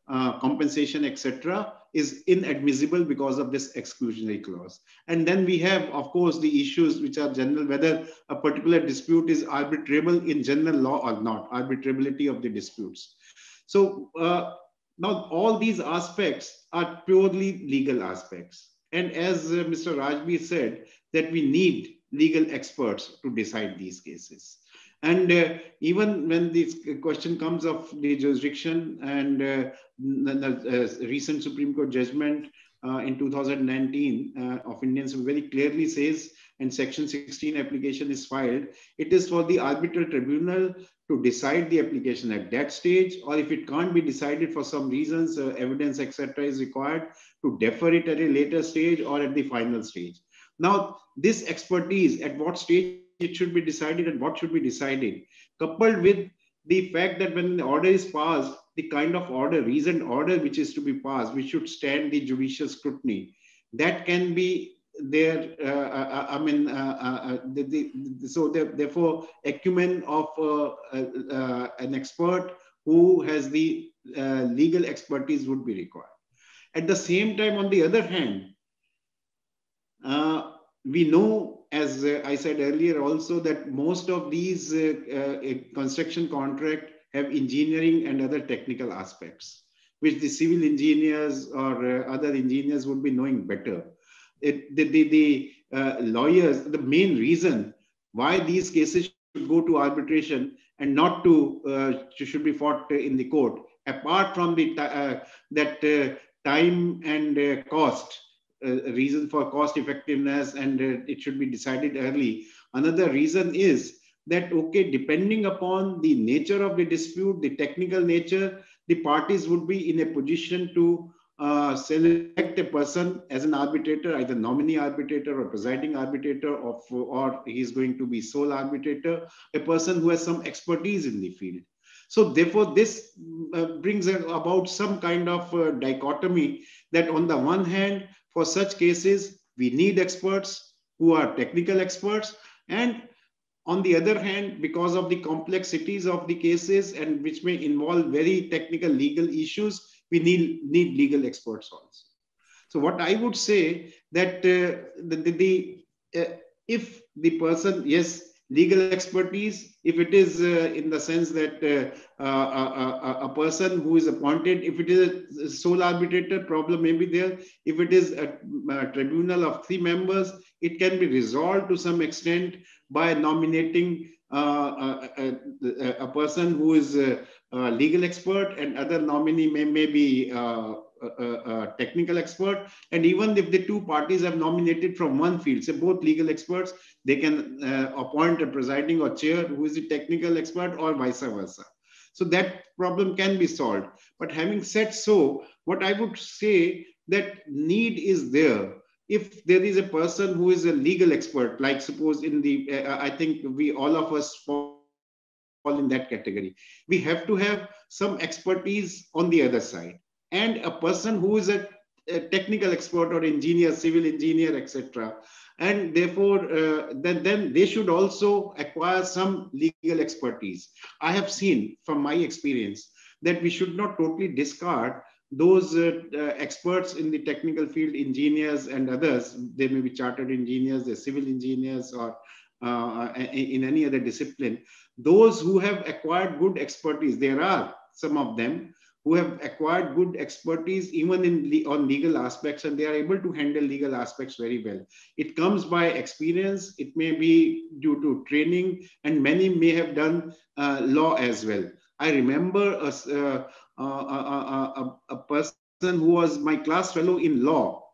uh, compensation, etc., is inadmissible because of this exclusionary clause. And then we have, of course, the issues which are general, whether a particular dispute is arbitrable in general law or not, arbitrability of the disputes. So uh, now all these aspects are purely legal aspects. And as uh, Mr. Rajbeer said, that we need legal experts to decide these cases. And uh, even when this question comes of the jurisdiction and uh, the, uh, recent Supreme Court judgment uh, in 2019 uh, of Indians very clearly says, and Section 16 application is filed, it is for the arbitral tribunal to decide the application at that stage, or if it can't be decided for some reasons, uh, evidence, etc., is required to defer it at a later stage or at the final stage. Now, this expertise, at what stage it should be decided and what should be decided, coupled with the fact that when the order is passed, the kind of order, reasoned order which is to be passed, which should stand the judicial scrutiny, that can be there. Uh, uh, uh I mean, uh, uh, uh the, the, so the, therefore, acumen of an expert who has the legal expertise would be required. At the same time, on the other hand, we know as uh, I said earlier also that most of these uh, uh, construction contract have engineering and other technical aspects, which the civil engineers or other engineers would be knowing better. It, the the, the lawyers, the main reason why these cases should go to arbitration and not to uh, should be fought in the court. Apart from the uh, that uh, time and uh, cost, uh, reason for cost effectiveness, and it should be decided early. Another reason is that okay, depending upon the nature of the dispute, the technical nature, the parties would be in a position to uh, select a person as an arbitrator, either nominee arbitrator or presiding arbitrator, of, or he's going to be sole arbitrator, a person who has some expertise in the field. So therefore, this uh, brings about some kind of uh, dichotomy that on the one hand, for such cases, we need experts who are technical experts. And on the other hand, because of the complexities of the cases and which may involve very technical legal issues, we need, need legal experts also. So what I would say that uh, the, the, the uh, if the person, yes, legal expertise, if it is uh, in the sense that uh, uh, a, a, person who is appointed, if it is a sole arbitrator, problem may be there. If it is a, a tribunal of three members, it can be resolved to some extent by nominating uh, a, a, a, person who is a, a, legal expert and other nominee may, may be uh, a, technical expert. And even if the two parties have nominated from one field, say both legal experts, they can uh, appoint a presiding or chair who is a technical expert or vice versa. So that problem can be solved. But having said so, what I would say that need is there if there is a person who is a legal expert, like suppose in the, uh, I think we all of us fall in that category, we have to have some expertise on the other side. And a person who is a, a technical expert or engineer, civil engineer, etc. And therefore, uh, then, then they should also acquire some legal expertise. I have seen from my experience that we should not totally discard those uh, uh, experts in the technical field, engineers and others, they may be chartered engineers, they're civil engineers or uh, in any other discipline, those who have acquired good expertise, there are some of them who have acquired good expertise even in le on legal aspects and they are able to handle legal aspects very well. It comes by experience, it may be due to training and many may have done uh, law as well. I remember a, uh, a, a, a, person who was my class fellow in law.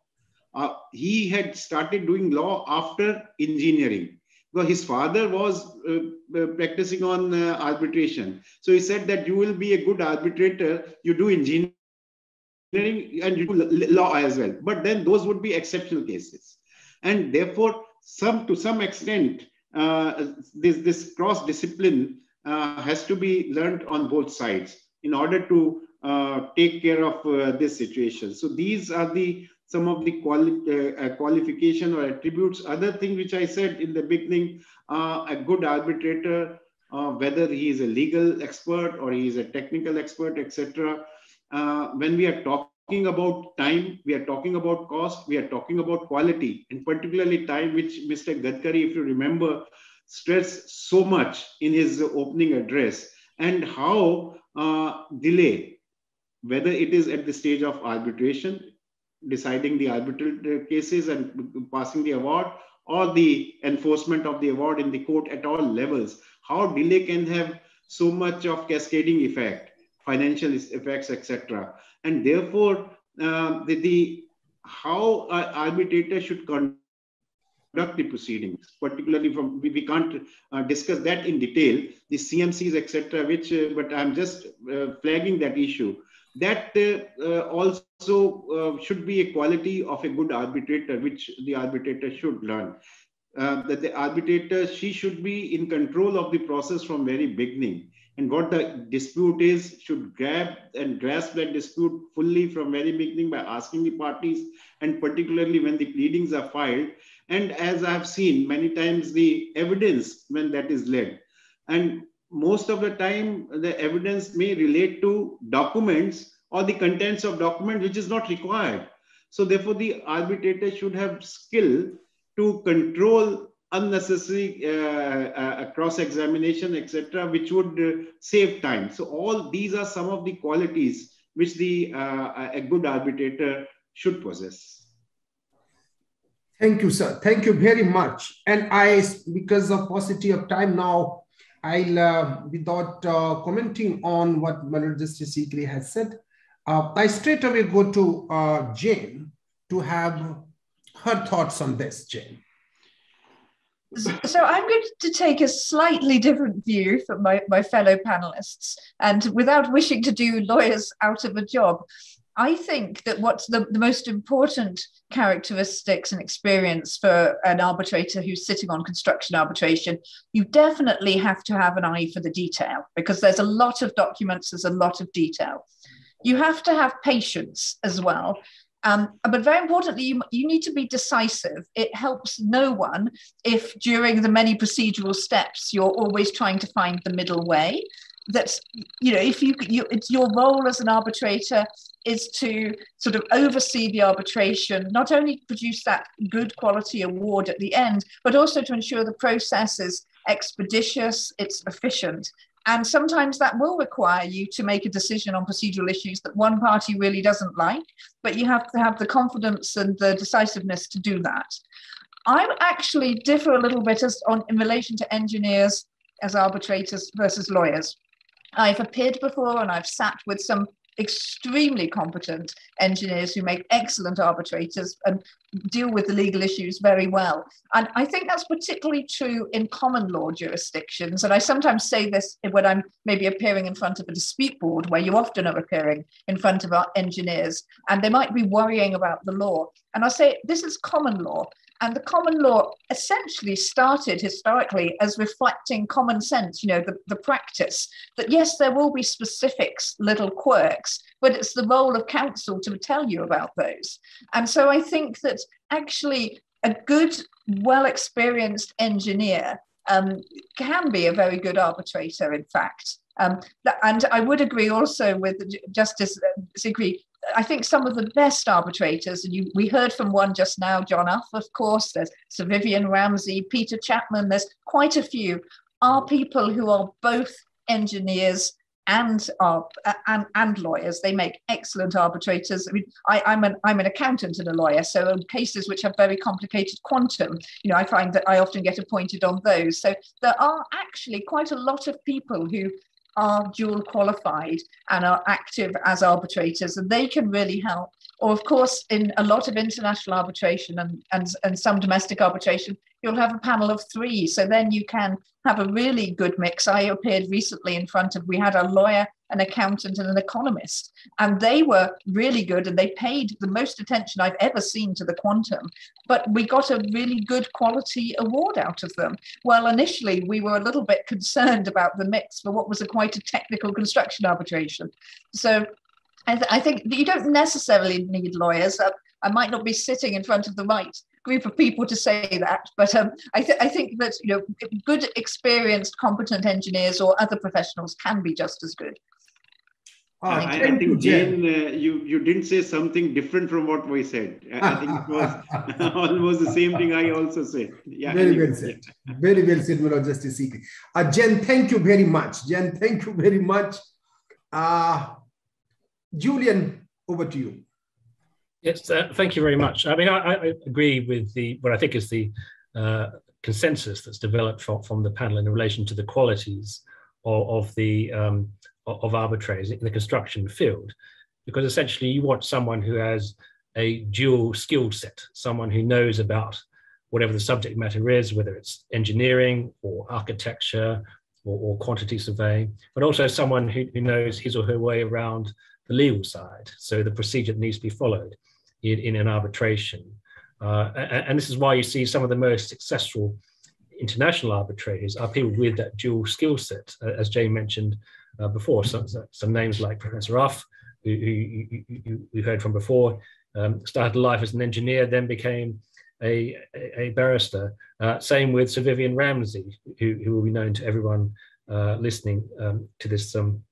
Uh, he had started doing law after engineering. Well, his father was uh, uh, practicing on uh, arbitration. So he said that you will be a good arbitrator, you do engineering and you do law as well. But then those would be exceptional cases. And therefore, some to some extent, uh, this, this cross discipline uh, has to be learned on both sides in order to uh, take care of this situation. So these are the some of the quali uh, qualification or attributes. Other thing which I said in the beginning, uh, a good arbitrator, uh, whether he is a legal expert or he is a technical expert, etc. Uh, when we are talking about time, we are talking about cost, we are talking about quality, and particularly time, which Mr. Gadkari, if you remember, stressed so much in his opening address, and how uh, delay, whether it is at the stage of arbitration, deciding the arbitral uh, cases and passing the award, or the enforcement of the award in the court at all levels, how delay can have so much of cascading effect, financial effects, etc. And therefore, uh, the, the how arbitrator should conduct the proceedings, particularly from, we, we can't uh, discuss that in detail, the CMCs, etc., which, uh, but I'm just uh, flagging that issue. That uh, uh, also uh, should be a quality of a good arbitrator, which the arbitrator should learn. that the arbitrator, she should be in control of the process from very beginning. And what the dispute is should grab and grasp that dispute fully from very beginning by asking the parties and particularly when the pleadings are filed. And as i've seen many times the evidence when that is led. And most of the time the evidence may relate to documents or the contents of document which is not required so therefore the arbitrator should have skill to control unnecessary uh, uh, cross-examination, etc., which would uh, save time. So all these are some of the qualities which the uh, a good arbitrator should possess. Thank you, sir. Thank you very much. And I, because of paucity of time now, I'll, uh, without uh, commenting on what Malord Justice Sikri has said, uh, I straight away go to uh, Jane to have her thoughts on this, Jane. So I'm going to take a slightly different view from my, my fellow panelists, and without wishing to do lawyers out of a job, I think that what's the, the most important characteristics and experience for an arbitrator who's sitting on construction arbitration, you definitely have to have an eye for the detail because there's a lot of documents, there's a lot of detail. You have to have patience as well um, but very importantly, you, you need to be decisive. It helps no one if during the many procedural steps you're always trying to find the middle way. That you know, if you, you it's your role as an arbitrator is to sort of oversee the arbitration, not only produce that good quality award at the end, but also to ensure the process is expeditious, it's efficient, and sometimes that will require you to make a decision on procedural issues that one party really doesn't like, but you have to have the confidence and the decisiveness to do that. I actually differ a little bit as on in relation to engineers as arbitrators versus lawyers. I've appeared before and I've sat with some extremely competent engineers who make excellent arbitrators and deal with the legal issues very well. And I think that's particularly true in common law jurisdictions. And I sometimes say this when I'm maybe appearing in front of a dispute board, where you often are appearing in front of our engineers, and they might be worrying about the law. And I say, this is common law. And the common law essentially started historically as reflecting common sense, you know, the, the practice that yes, there will be specifics, little quirks, but it's the role of counsel to tell you about those. And so I think that actually a good, well experienced engineer um, can be a very good arbitrator, in fact. Um, and I would agree also with Justice Sikri I think some of the best arbitrators, and you, we heard from one just now, John Uff, of course, there's Sir Vivian Ramsey, Peter Chapman, there's quite a few, are people who are both engineers and are and, and lawyers. They make excellent arbitrators. I mean, I, I'm an I'm an accountant and a lawyer, so in cases which have very complicated quantum, you know, I find that I often get appointed on those. So there are actually quite a lot of people who are dual qualified and are active as arbitrators, and they can really help. Or, of course, in a lot of international arbitration and, and, and some domestic arbitration, you'll have a panel of three. So then you can have a really good mix. I appeared recently in front of, we had a lawyer, an accountant, and an economist, and they were really good and they paid the most attention I've ever seen to the quantum. But we got a really good quality award out of them. Well, initially, we were a little bit concerned about the mix for what was a quite a technical construction arbitration. So I, th- I think you don't necessarily need lawyers. Uh, I might not be sitting in front of the right group of people to say that, but um, I, th- I think that you know good, experienced, competent engineers or other professionals can be just as good. Oh, I, I, think Jane, uh, you you didn't say something different from what we said. I, think it was *laughs* *laughs* almost the same thing I also said. Yeah, very well said. Very well said, Malord Justice Sikri. Uh, Jen, thank you very much. Jen, thank you very much. Uh, Julian, over to you. Yes, uh, thank you very much. I mean, I, I, agree with the what I think is the uh, consensus that's developed from, from the panel in relation to the qualities of, of the um, of arbitrators in the construction field, because essentially you want someone who has a dual skill set, someone who knows about whatever the subject matter is, whether it's engineering or architecture or, or quantity surveying, but also someone who, who knows his or her way around the legal side, so the procedure that needs to be followed in, in an arbitration. Uh, and, and, this is why you see some of the most successful international arbitrators are people with that dual skill set, uh, as Jane mentioned uh, before. Some, some names like Professor Uff, who, we heard from before, um, started life as an engineer, then became a, a, a barrister. Uh, same with Sir Vivian Ramsey, who, who will be known to everyone uh, listening um, to this, um,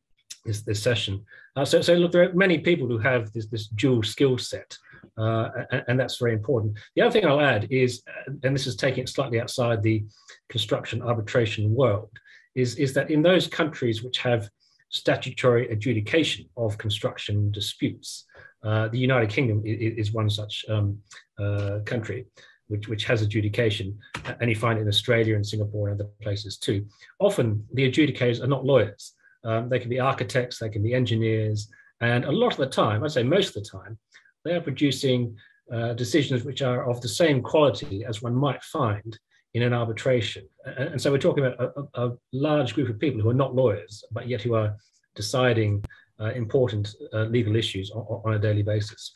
this, this session. Uh, so, so look, there are many people who have this, this dual skill set. Uh, and, and, that's very important. The other thing I'll add is, uh, and this is taking it slightly outside the construction arbitration world, is, is that in those countries which have statutory adjudication of construction disputes, uh, the United Kingdom is, is one such um, uh, country. which, which has adjudication, and you find it in Australia and Singapore and other places too. Often the adjudicators are not lawyers. Um, they can be architects, they can be engineers, and a lot of the time, I'd say most of the time, they are producing uh, decisions which are of the same quality as one might find in an arbitration. And, and so we're talking about a, a, large group of people who are not lawyers, but yet who are deciding uh, important uh, legal issues on, on, a daily basis.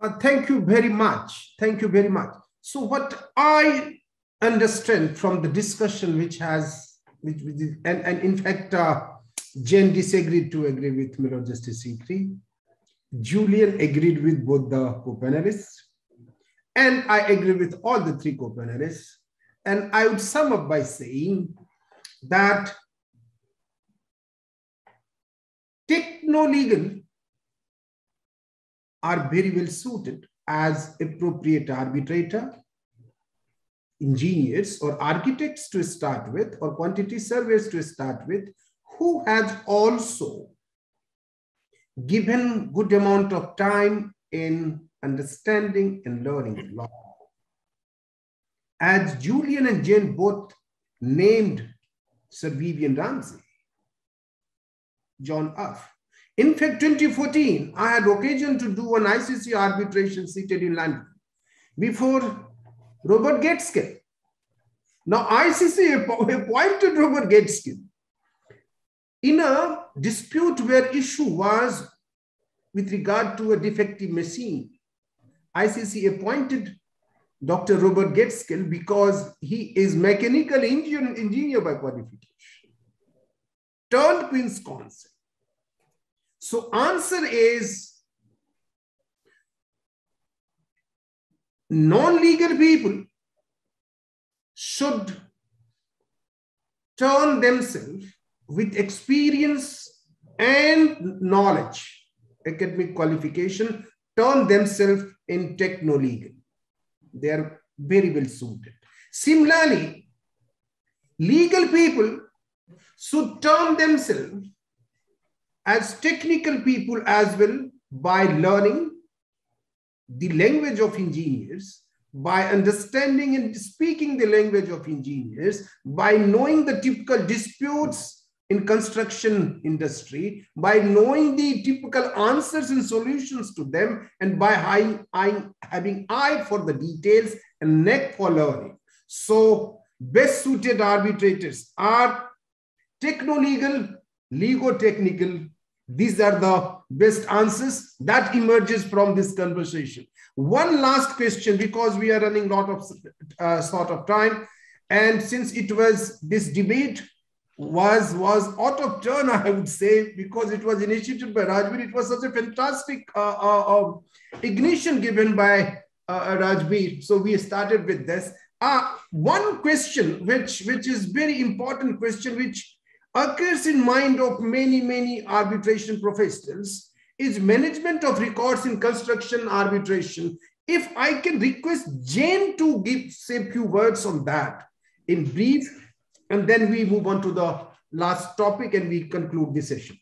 Uh, thank you very much. Thank you very much. So what I understand from the discussion which has, which, which is, and, and in fact, uh, Jen disagreed to agree with Miller Justice Sikri. Julian agreed with both the co-panelists. And I agree with all the three co-panelists. And I would sum up by saying that techno-legal are very well suited as appropriate arbitrator, engineers or architects to start with, or quantity surveyors to start with, who has also given good amount of time in understanding and learning law. As Julian and Jane both named Sir Vivian Ramsey, John Uff In fact, 2014, I had occasion to do an ICC arbitration seated in London before Robert Gaitskell. Now, ICC *laughs* appointed Robert Gaitskell in a dispute where issue was with regard to a defective machine. ICC appointed Dr. Robert Gaitskell because he is mechanical engineer, engineer by qualification. Turned Queen's Counsel. So answer is non-legal people should turn themselves with experience and knowledge, academic qualification, turn themselves in techno-legal. They are very well suited. Similarly, legal people should turn themselves as technical people as well by learning the language of engineers, by understanding and speaking the language of engineers, by knowing the typical disputes in construction industry by knowing the typical answers and solutions to them and by having eye for the details and neck for learning. So best suited arbitrators are techno-legal, lego-technical. These are the best answers that emerges from this conversation. One last question because we are running out of uh, sort of time. And since it was this debate was was out of turn, I would say, because it was initiated by Rajbeer. It was such a fantastic uh, uh, uh, ignition given by uh, Rajbeer. So we started with this. Uh, one question, which which is very important question, which occurs in mind of many many arbitration professionals, is management of records in construction arbitration. If I can request Jane to give say few words on that in brief and then we move on to the last topic and we conclude the session.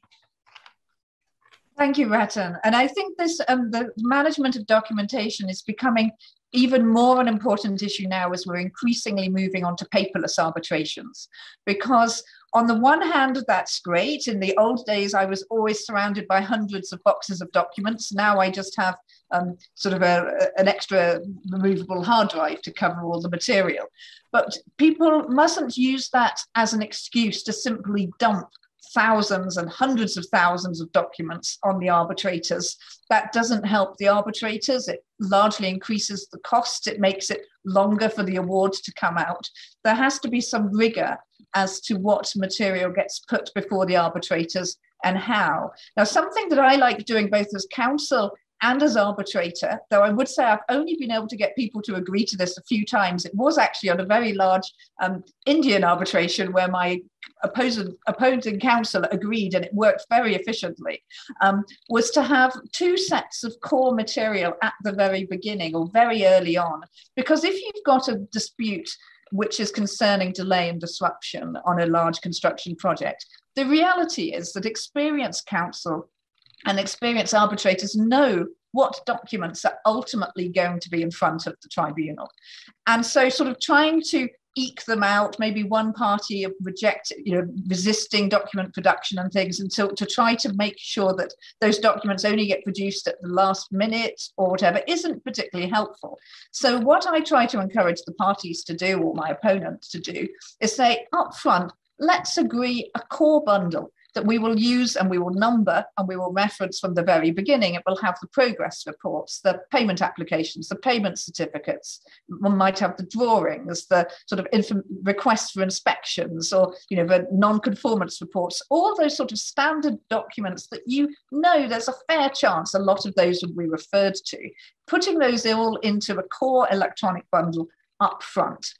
Thank you, Ratan. And I think this um, the management of documentation is becoming even more an important issue now as we're increasingly moving on to paperless arbitrations. Because on the one hand, that's great. In the old days, I was always surrounded by hundreds of boxes of documents. Now I just have um, sort of a, an extra removable hard drive to cover all the material. But people mustn't use that as an excuse to simply dump thousands and hundreds of thousands of documents on the arbitrators. That doesn't help the arbitrators. It largely increases the cost. It makes it longer for the awards to come out. There has to be some rigor as to what material gets put before the arbitrators and how. Now, something that I like doing both as counsel and as arbitrator, though I would say I've only been able to get people to agree to this a few times. It was actually on a very large um, Indian arbitration where my opposing, opposing counsel agreed and it worked very efficiently, um, was to have two sets of core material at the very beginning or very early on. Because if you've got a dispute which is concerning delay and disruption on a large construction project, the reality is that experienced counsel and experienced arbitrators know what documents are ultimately going to be in front of the tribunal. And so, sort of trying to eke them out, maybe one party of reject, you know, resisting document production and things and so to try to make sure that those documents only get produced at the last minute or whatever isn't particularly helpful. So what I try to encourage the parties to do or my opponents to do is say up front, let's agree a core bundle that we will use and we will number and we will reference from the very beginning. It will have the progress reports, the payment applications, the payment certificates. One might have the drawings, the sort of inf- requests for inspections, or you know the non-conformance reports. All those sort of standard documents that you know there's a fair chance a lot of those will be referred to. Putting those all into a core electronic bundle up front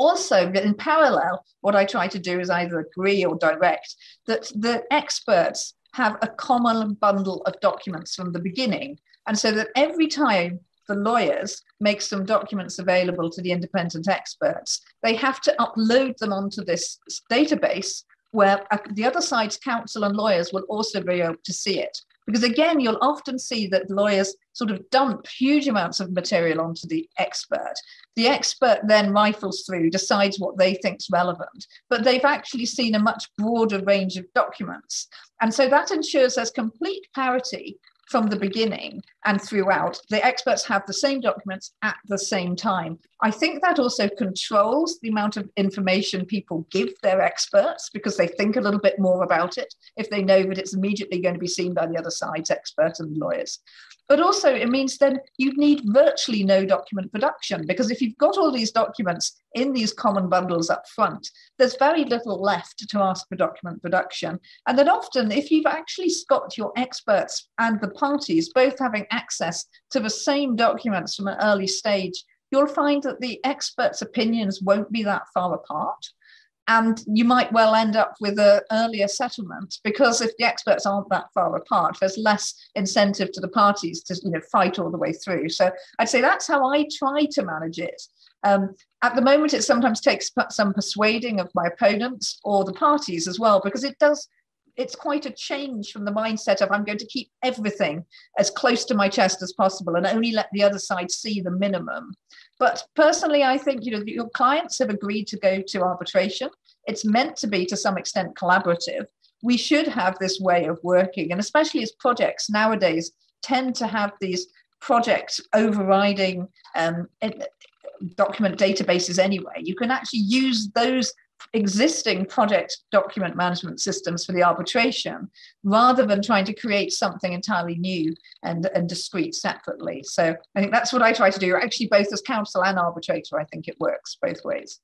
also, in parallel, what I try to do is either agree or direct that the experts have a common bundle of documents from the beginning. And so that every time the lawyers make some documents available to the independent experts, they have to upload them onto this database where uh, the other side's counsel and lawyers will also be able to see it. Because again, you'll often see that lawyers sort of dump huge amounts of material onto the expert. The expert then rifles through, decides what they think is relevant, but they've actually seen a much broader range of documents. And so that ensures there's complete parity from the beginning and throughout, the experts have the same documents at the same time. I think that also controls the amount of information people give their experts because they think a little bit more about it if they know that it's immediately going to be seen by the other side's experts and lawyers. But also, it means then you'd need virtually no document production because if you've got all these documents in these common bundles up front, there's very little left to ask for document production. And then often, if you've actually got your experts and the parties both having access to the same documents from an early stage, you'll find that the experts' opinions won't be that far apart and you might well end up with an earlier settlement because if the experts aren't that far apart there's less incentive to the parties to you know fight all the way through so i'd say that's how i try to manage it um, at the moment it sometimes takes some persuading of my opponents or the parties as well because it does it's quite a change from the mindset of I'm going to keep everything as close to my chest as possible and only let the other side see the minimum. But personally, I think you know your clients have agreed to go to arbitration. It's meant to be to some extent collaborative. We should have this way of working, and especially as projects nowadays tend to have these project overriding um, document databases anyway. You can actually use those existing project document management systems for the arbitration rather than trying to create something entirely new and, and discrete separately. So I think that's what I try to do. Actually, both as counsel and arbitrator, I think it works both ways.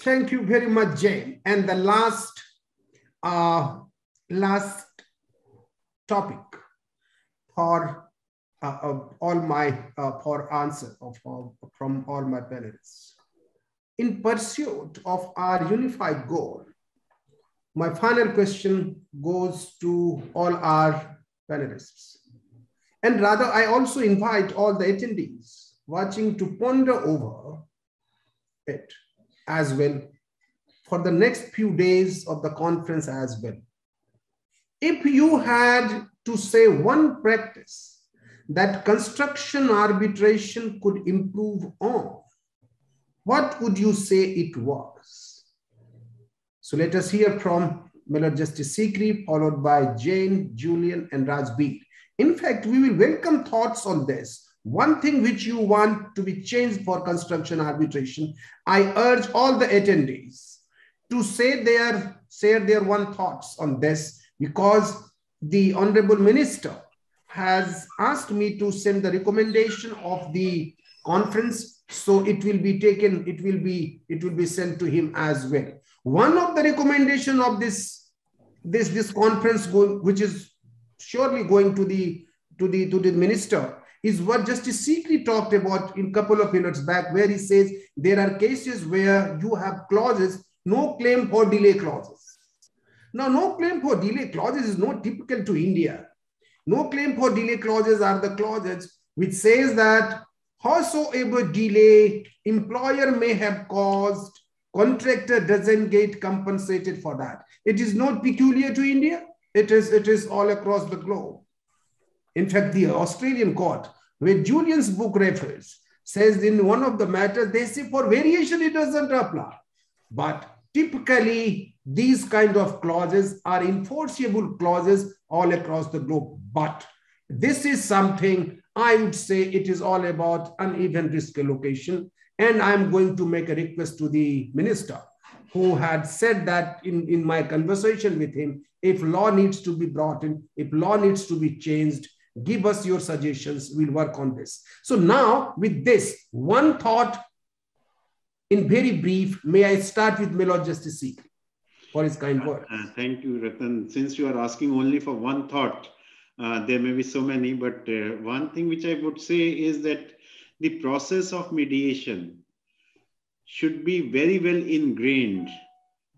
Thank you very much, Jane. And the last, uh, last topic for uh, all my uh, for answer of, from all my panelists in pursuit of our unified goal, my final question goes to all our panelists. And rather, I also invite all the attendees watching to ponder over it as well for the next few days of the conference as well. If you had to say one practice that construction arbitration could improve on, what would you say it was? So let us hear from Lord Justice Sikri, followed by Jane, Julian, and Rajbeer. In fact, we will welcome thoughts on this. One thing which you want to be changed for construction arbitration, I urge all the attendees to say their, share their one thoughts on this because the Honorable Minister has asked me to send the recommendation of the conference. So it will be taken it will be it will be sent to him as well. One of the recommendation of this this this conference going which is surely going to the to the to the minister is what justice Sikri talked about in a couple of minutes back where he says there are cases where you have clauses no claim for delay clauses now no claim for delay clauses is not typical to india no claim for delay clauses are the clauses which says that howsoever delay employer may have caused, contractor doesn't get compensated for that. It is not peculiar to India. It is, it is all across the globe. In fact, the Australian court, where Julian's book refers, says in one of the matters, they say for variation it doesn't apply. But typically, these kind of clauses are enforceable clauses all across the globe. But this is something I would say it is all about uneven risk allocation. And I'm going to make a request to the minister who had said that in, in my conversation with him, if law needs to be brought in, if law needs to be changed, give us your suggestions. We'll work on this. So now with this, one thought in very brief, may I start with Milord Justice Sikri for his kind uh, word. Uh, thank you, Ratan. Since you are asking only for one thought, uh, there may be so many, but uh, one thing which I would say is that the process of mediation should be very well ingrained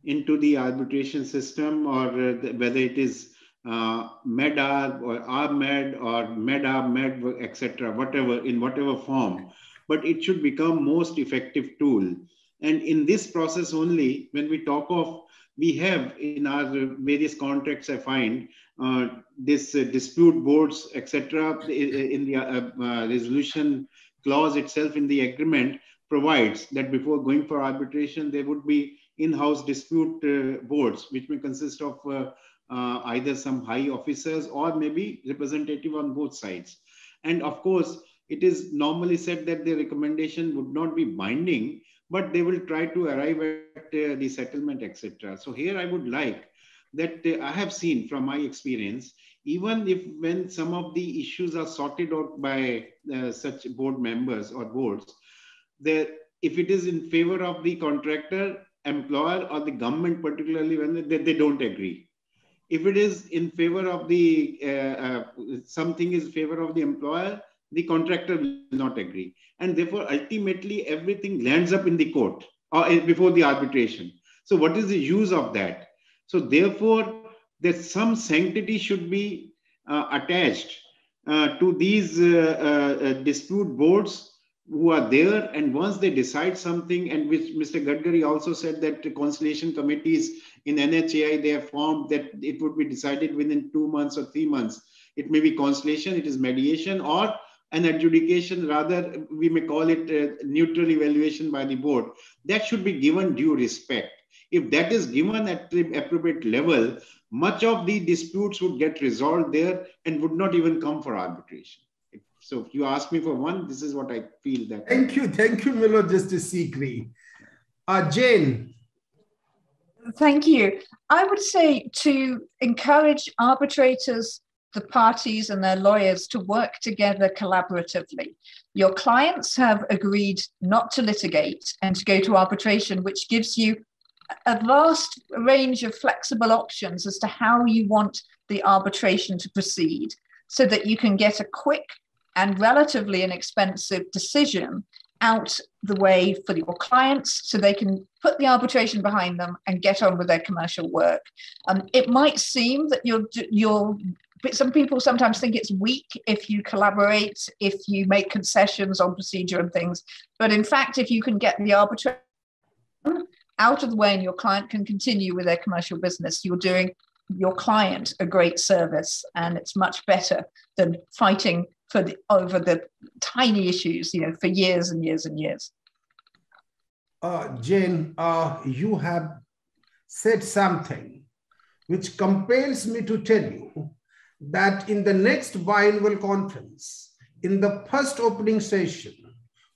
into the arbitration system or uh, whether it is uh, Med-Arb or Arb-Med or MEDA, MED, etc., whatever, in whatever form, but it should become most effective tool. And in this process only, when we talk of, we have in our various contracts, I find, uh, this uh, dispute boards, etc., in the uh, uh, resolution clause itself in the agreement provides that before going for arbitration, there would be in-house dispute uh, boards, which may consist of uh, either some high officers or maybe representative on both sides. And of course, it is normally said that the recommendation would not be binding, but they will try to arrive at uh, the settlement, etc. So here I would like that uh, I have seen from my experience, even if when some of the issues are sorted out by uh, such board members or boards, that if it is in favor of the contractor, employer, or the government, particularly when they, they don't agree. If it is in favor of the uh, uh, something is favor of the employer, the contractor will not agree, and therefore ultimately everything lands up in the court or before the arbitration. So what is the use of that? So therefore, there's some sanctity should be uh, attached uh, to these uh, uh, dispute boards who are there and once they decide something and which mr gadkari also said that conciliation committees in nhai they have formed that it would be decided within two months or three months. It may be conciliation it is mediation or an adjudication rather we may call it a neutral evaluation by the board. That should be given due respect. If that is given at the appropriate level much of the disputes would get resolved there and would not even come for arbitration so if you ask me for one, this is what I feel that. Thank you. Thank you, Milord Justice Sikri. Uh, Jane. Thank you. I would say to encourage arbitrators, the parties and their lawyers to work together collaboratively. Your clients have agreed not to litigate and to go to arbitration, which gives you a vast range of flexible options as to how you want the arbitration to proceed so that you can get a quick and relatively inexpensive decision out the way for your clients so they can put the arbitration behind them and get on with their commercial work. Um, it might seem that you're, you're but some people sometimes think it's weak if you collaborate, if you make concessions on procedure and things. But in fact, if you can get the arbitration out of the way and your client can continue with their commercial business, you're doing your client a great service and it's much better than fighting for the, over the tiny issues, you know, for years and years and years. Uh, Jane, uh, you have said something which compels me to tell you that in the next biannual conference, in the first opening session,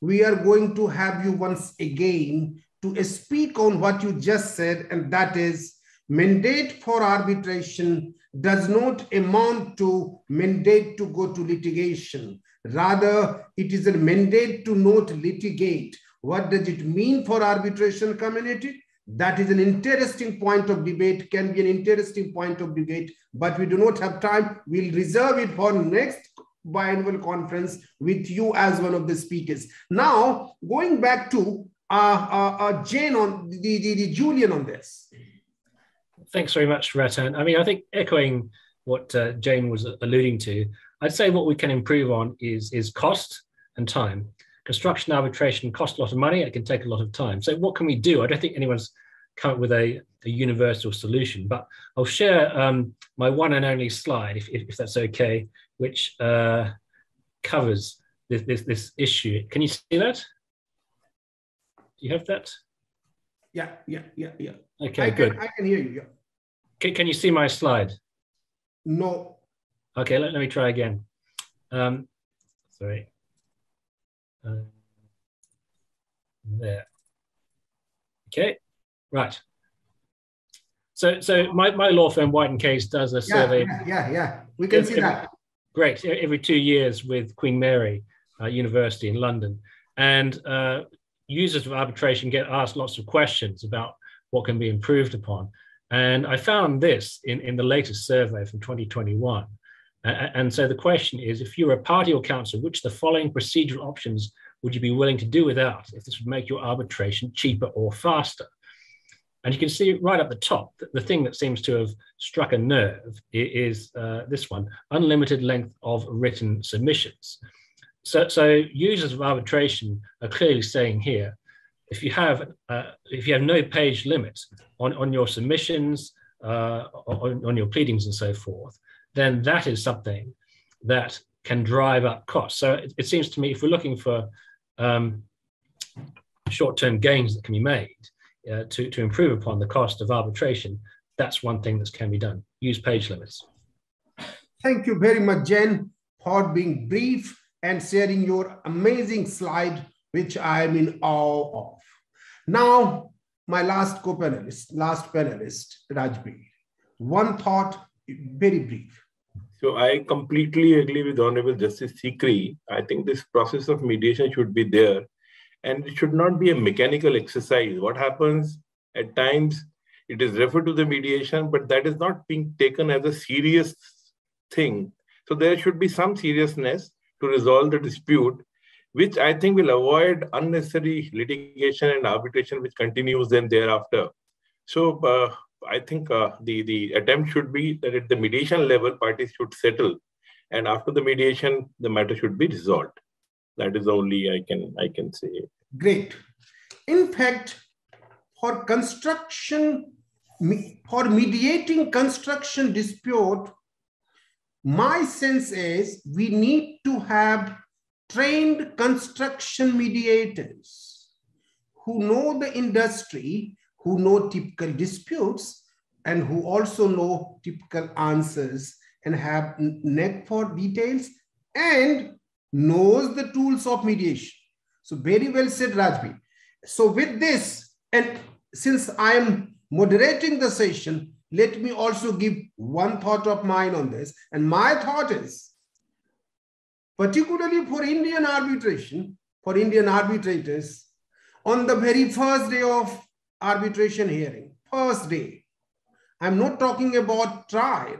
we are going to have you once again to speak on what you just said, and that is mandate for arbitration does not amount to mandate to go to litigation. Rather, it is a mandate to not litigate. What does it mean for arbitration community? That is an interesting point of debate, can be an interesting point of debate, but we do not have time. We'll reserve it for next biannual conference with you as one of the speakers. Now, going back to uh, uh, uh, Jane on the, the, the Julian on this thanks very much, Ratan. I mean, I think echoing what uh, Jane was alluding to, I'd say what we can improve on is, is cost and time. Construction arbitration costs a lot of money. It can take a lot of time. So what can we do? I don't think anyone's come up with a, a universal solution. But I'll share um, my one and only slide, if, if, if that's okay, which uh, covers this, this, this issue. Can you see that? Do you have that? Yeah, yeah, yeah, yeah. Okay, I good. Can, I can hear you. Can, can you see my slide? No. Okay, let, let me try again. Um, sorry. Uh, there. Okay, right. So, so my, my law firm, White and Case, does a Yeah, survey. yeah, yeah, yeah. We can see Every- that. Great. Every two years with Queen Mary uh, University in London. And uh, users of arbitration get asked lots of questions about what can be improved upon. And I found this in, in the latest survey from 2021. A- a- And so the question is if you're a party or counsel, which the following procedural options would you be willing to do without if this would make your arbitration cheaper or faster? And you can see right at the top, that the thing that seems to have struck a nerve is uh, this one, unlimited length of written submissions. So, so users of arbitration are clearly saying here, if you have uh, if you have no page limit on, on your submissions, uh, on, on your pleadings and so forth, then that is something that can drive up costs. So it, it seems to me if we're looking for um, short-term gains that can be made uh, to, to improve upon the cost of arbitration, that's one thing that can be done. Use page limits. Thank you very much, Jen, for being brief and sharing your amazing slide, which I am in awe of. Now, my last co-panelist, last panelist, Rajbeer. One thought, very brief. So I completely agree with Honorable Justice Sikri. I think this process of mediation should be there and it should not be a mechanical exercise. What happens at times, it is referred to the mediation, but that is not being taken as a serious thing. So there should be some seriousness to resolve the dispute, which I think will avoid unnecessary litigation and arbitration, which continues then thereafter. So uh, I think uh, the the attempt should be that at the mediation level, parties should settle, and after the mediation, the matter should be resolved. That is only I can I can say. Great. In fact, for construction, for mediating construction dispute, my sense is we need to have trained construction mediators who know the industry, who know typical disputes, and who also know typical answers and have neck for details and knows the tools of mediation. So very well said, Rajbi. So with this, and since I am moderating the session, let me also give one thought of mine on this. And my thought is, particularly for Indian arbitration, for Indian arbitrators, on the very first day of arbitration hearing, first day, I'm not talking about trial,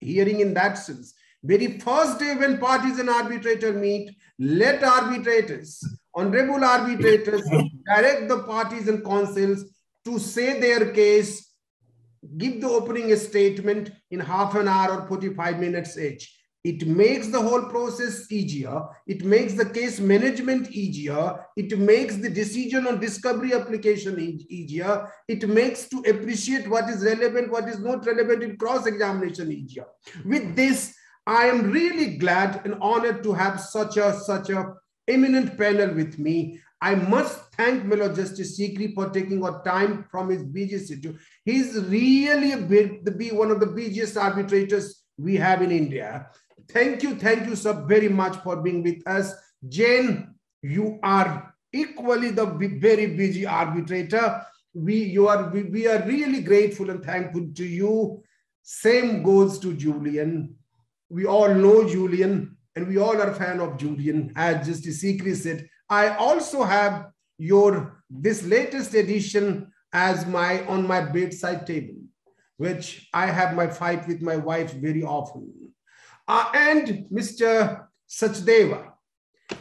hearing in that sense. Very first day when parties and arbitrator meet, let arbitrators, honorable arbitrators, *laughs* direct the parties and counsels to say their case, give the opening statement in half an hour or 45 minutes each. It makes the whole process easier. It makes the case management easier. It makes the decision on discovery application easier. It makes to appreciate what is relevant, what is not relevant in cross-examination easier. With this, I am really glad and honored to have such a such a eminent panel with me. I must thank Melo Justice Sikri for taking our time from his busy schedule. He's really a bit, the be one of the busiest arbitrators we have in India. Thank you, thank you sir, very much for being with us. Jane, you are equally the very busy arbitrator. We, you are, we, we are really grateful and thankful to you. Same goes to Julian. We all know Julian and we all are a fan of Julian. As Justice Sikri said, I also have your this latest edition as my on my bedside table, which I have my fight with my wife very often. Uh, and Mr. Sachdeva,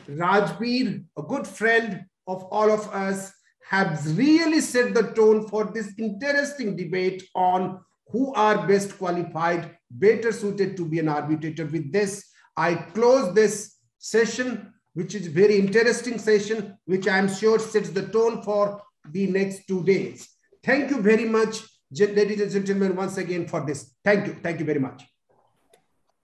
Rajbeer, a good friend of all of us, has really set the tone for this interesting debate on who are best qualified, better suited to be an arbitrator. With this, I close this session, which is very interesting session, which I'm sure sets the tone for the next two days. thank you very much, ladies and gentlemen, once again for this. Thank you. Thank you very much.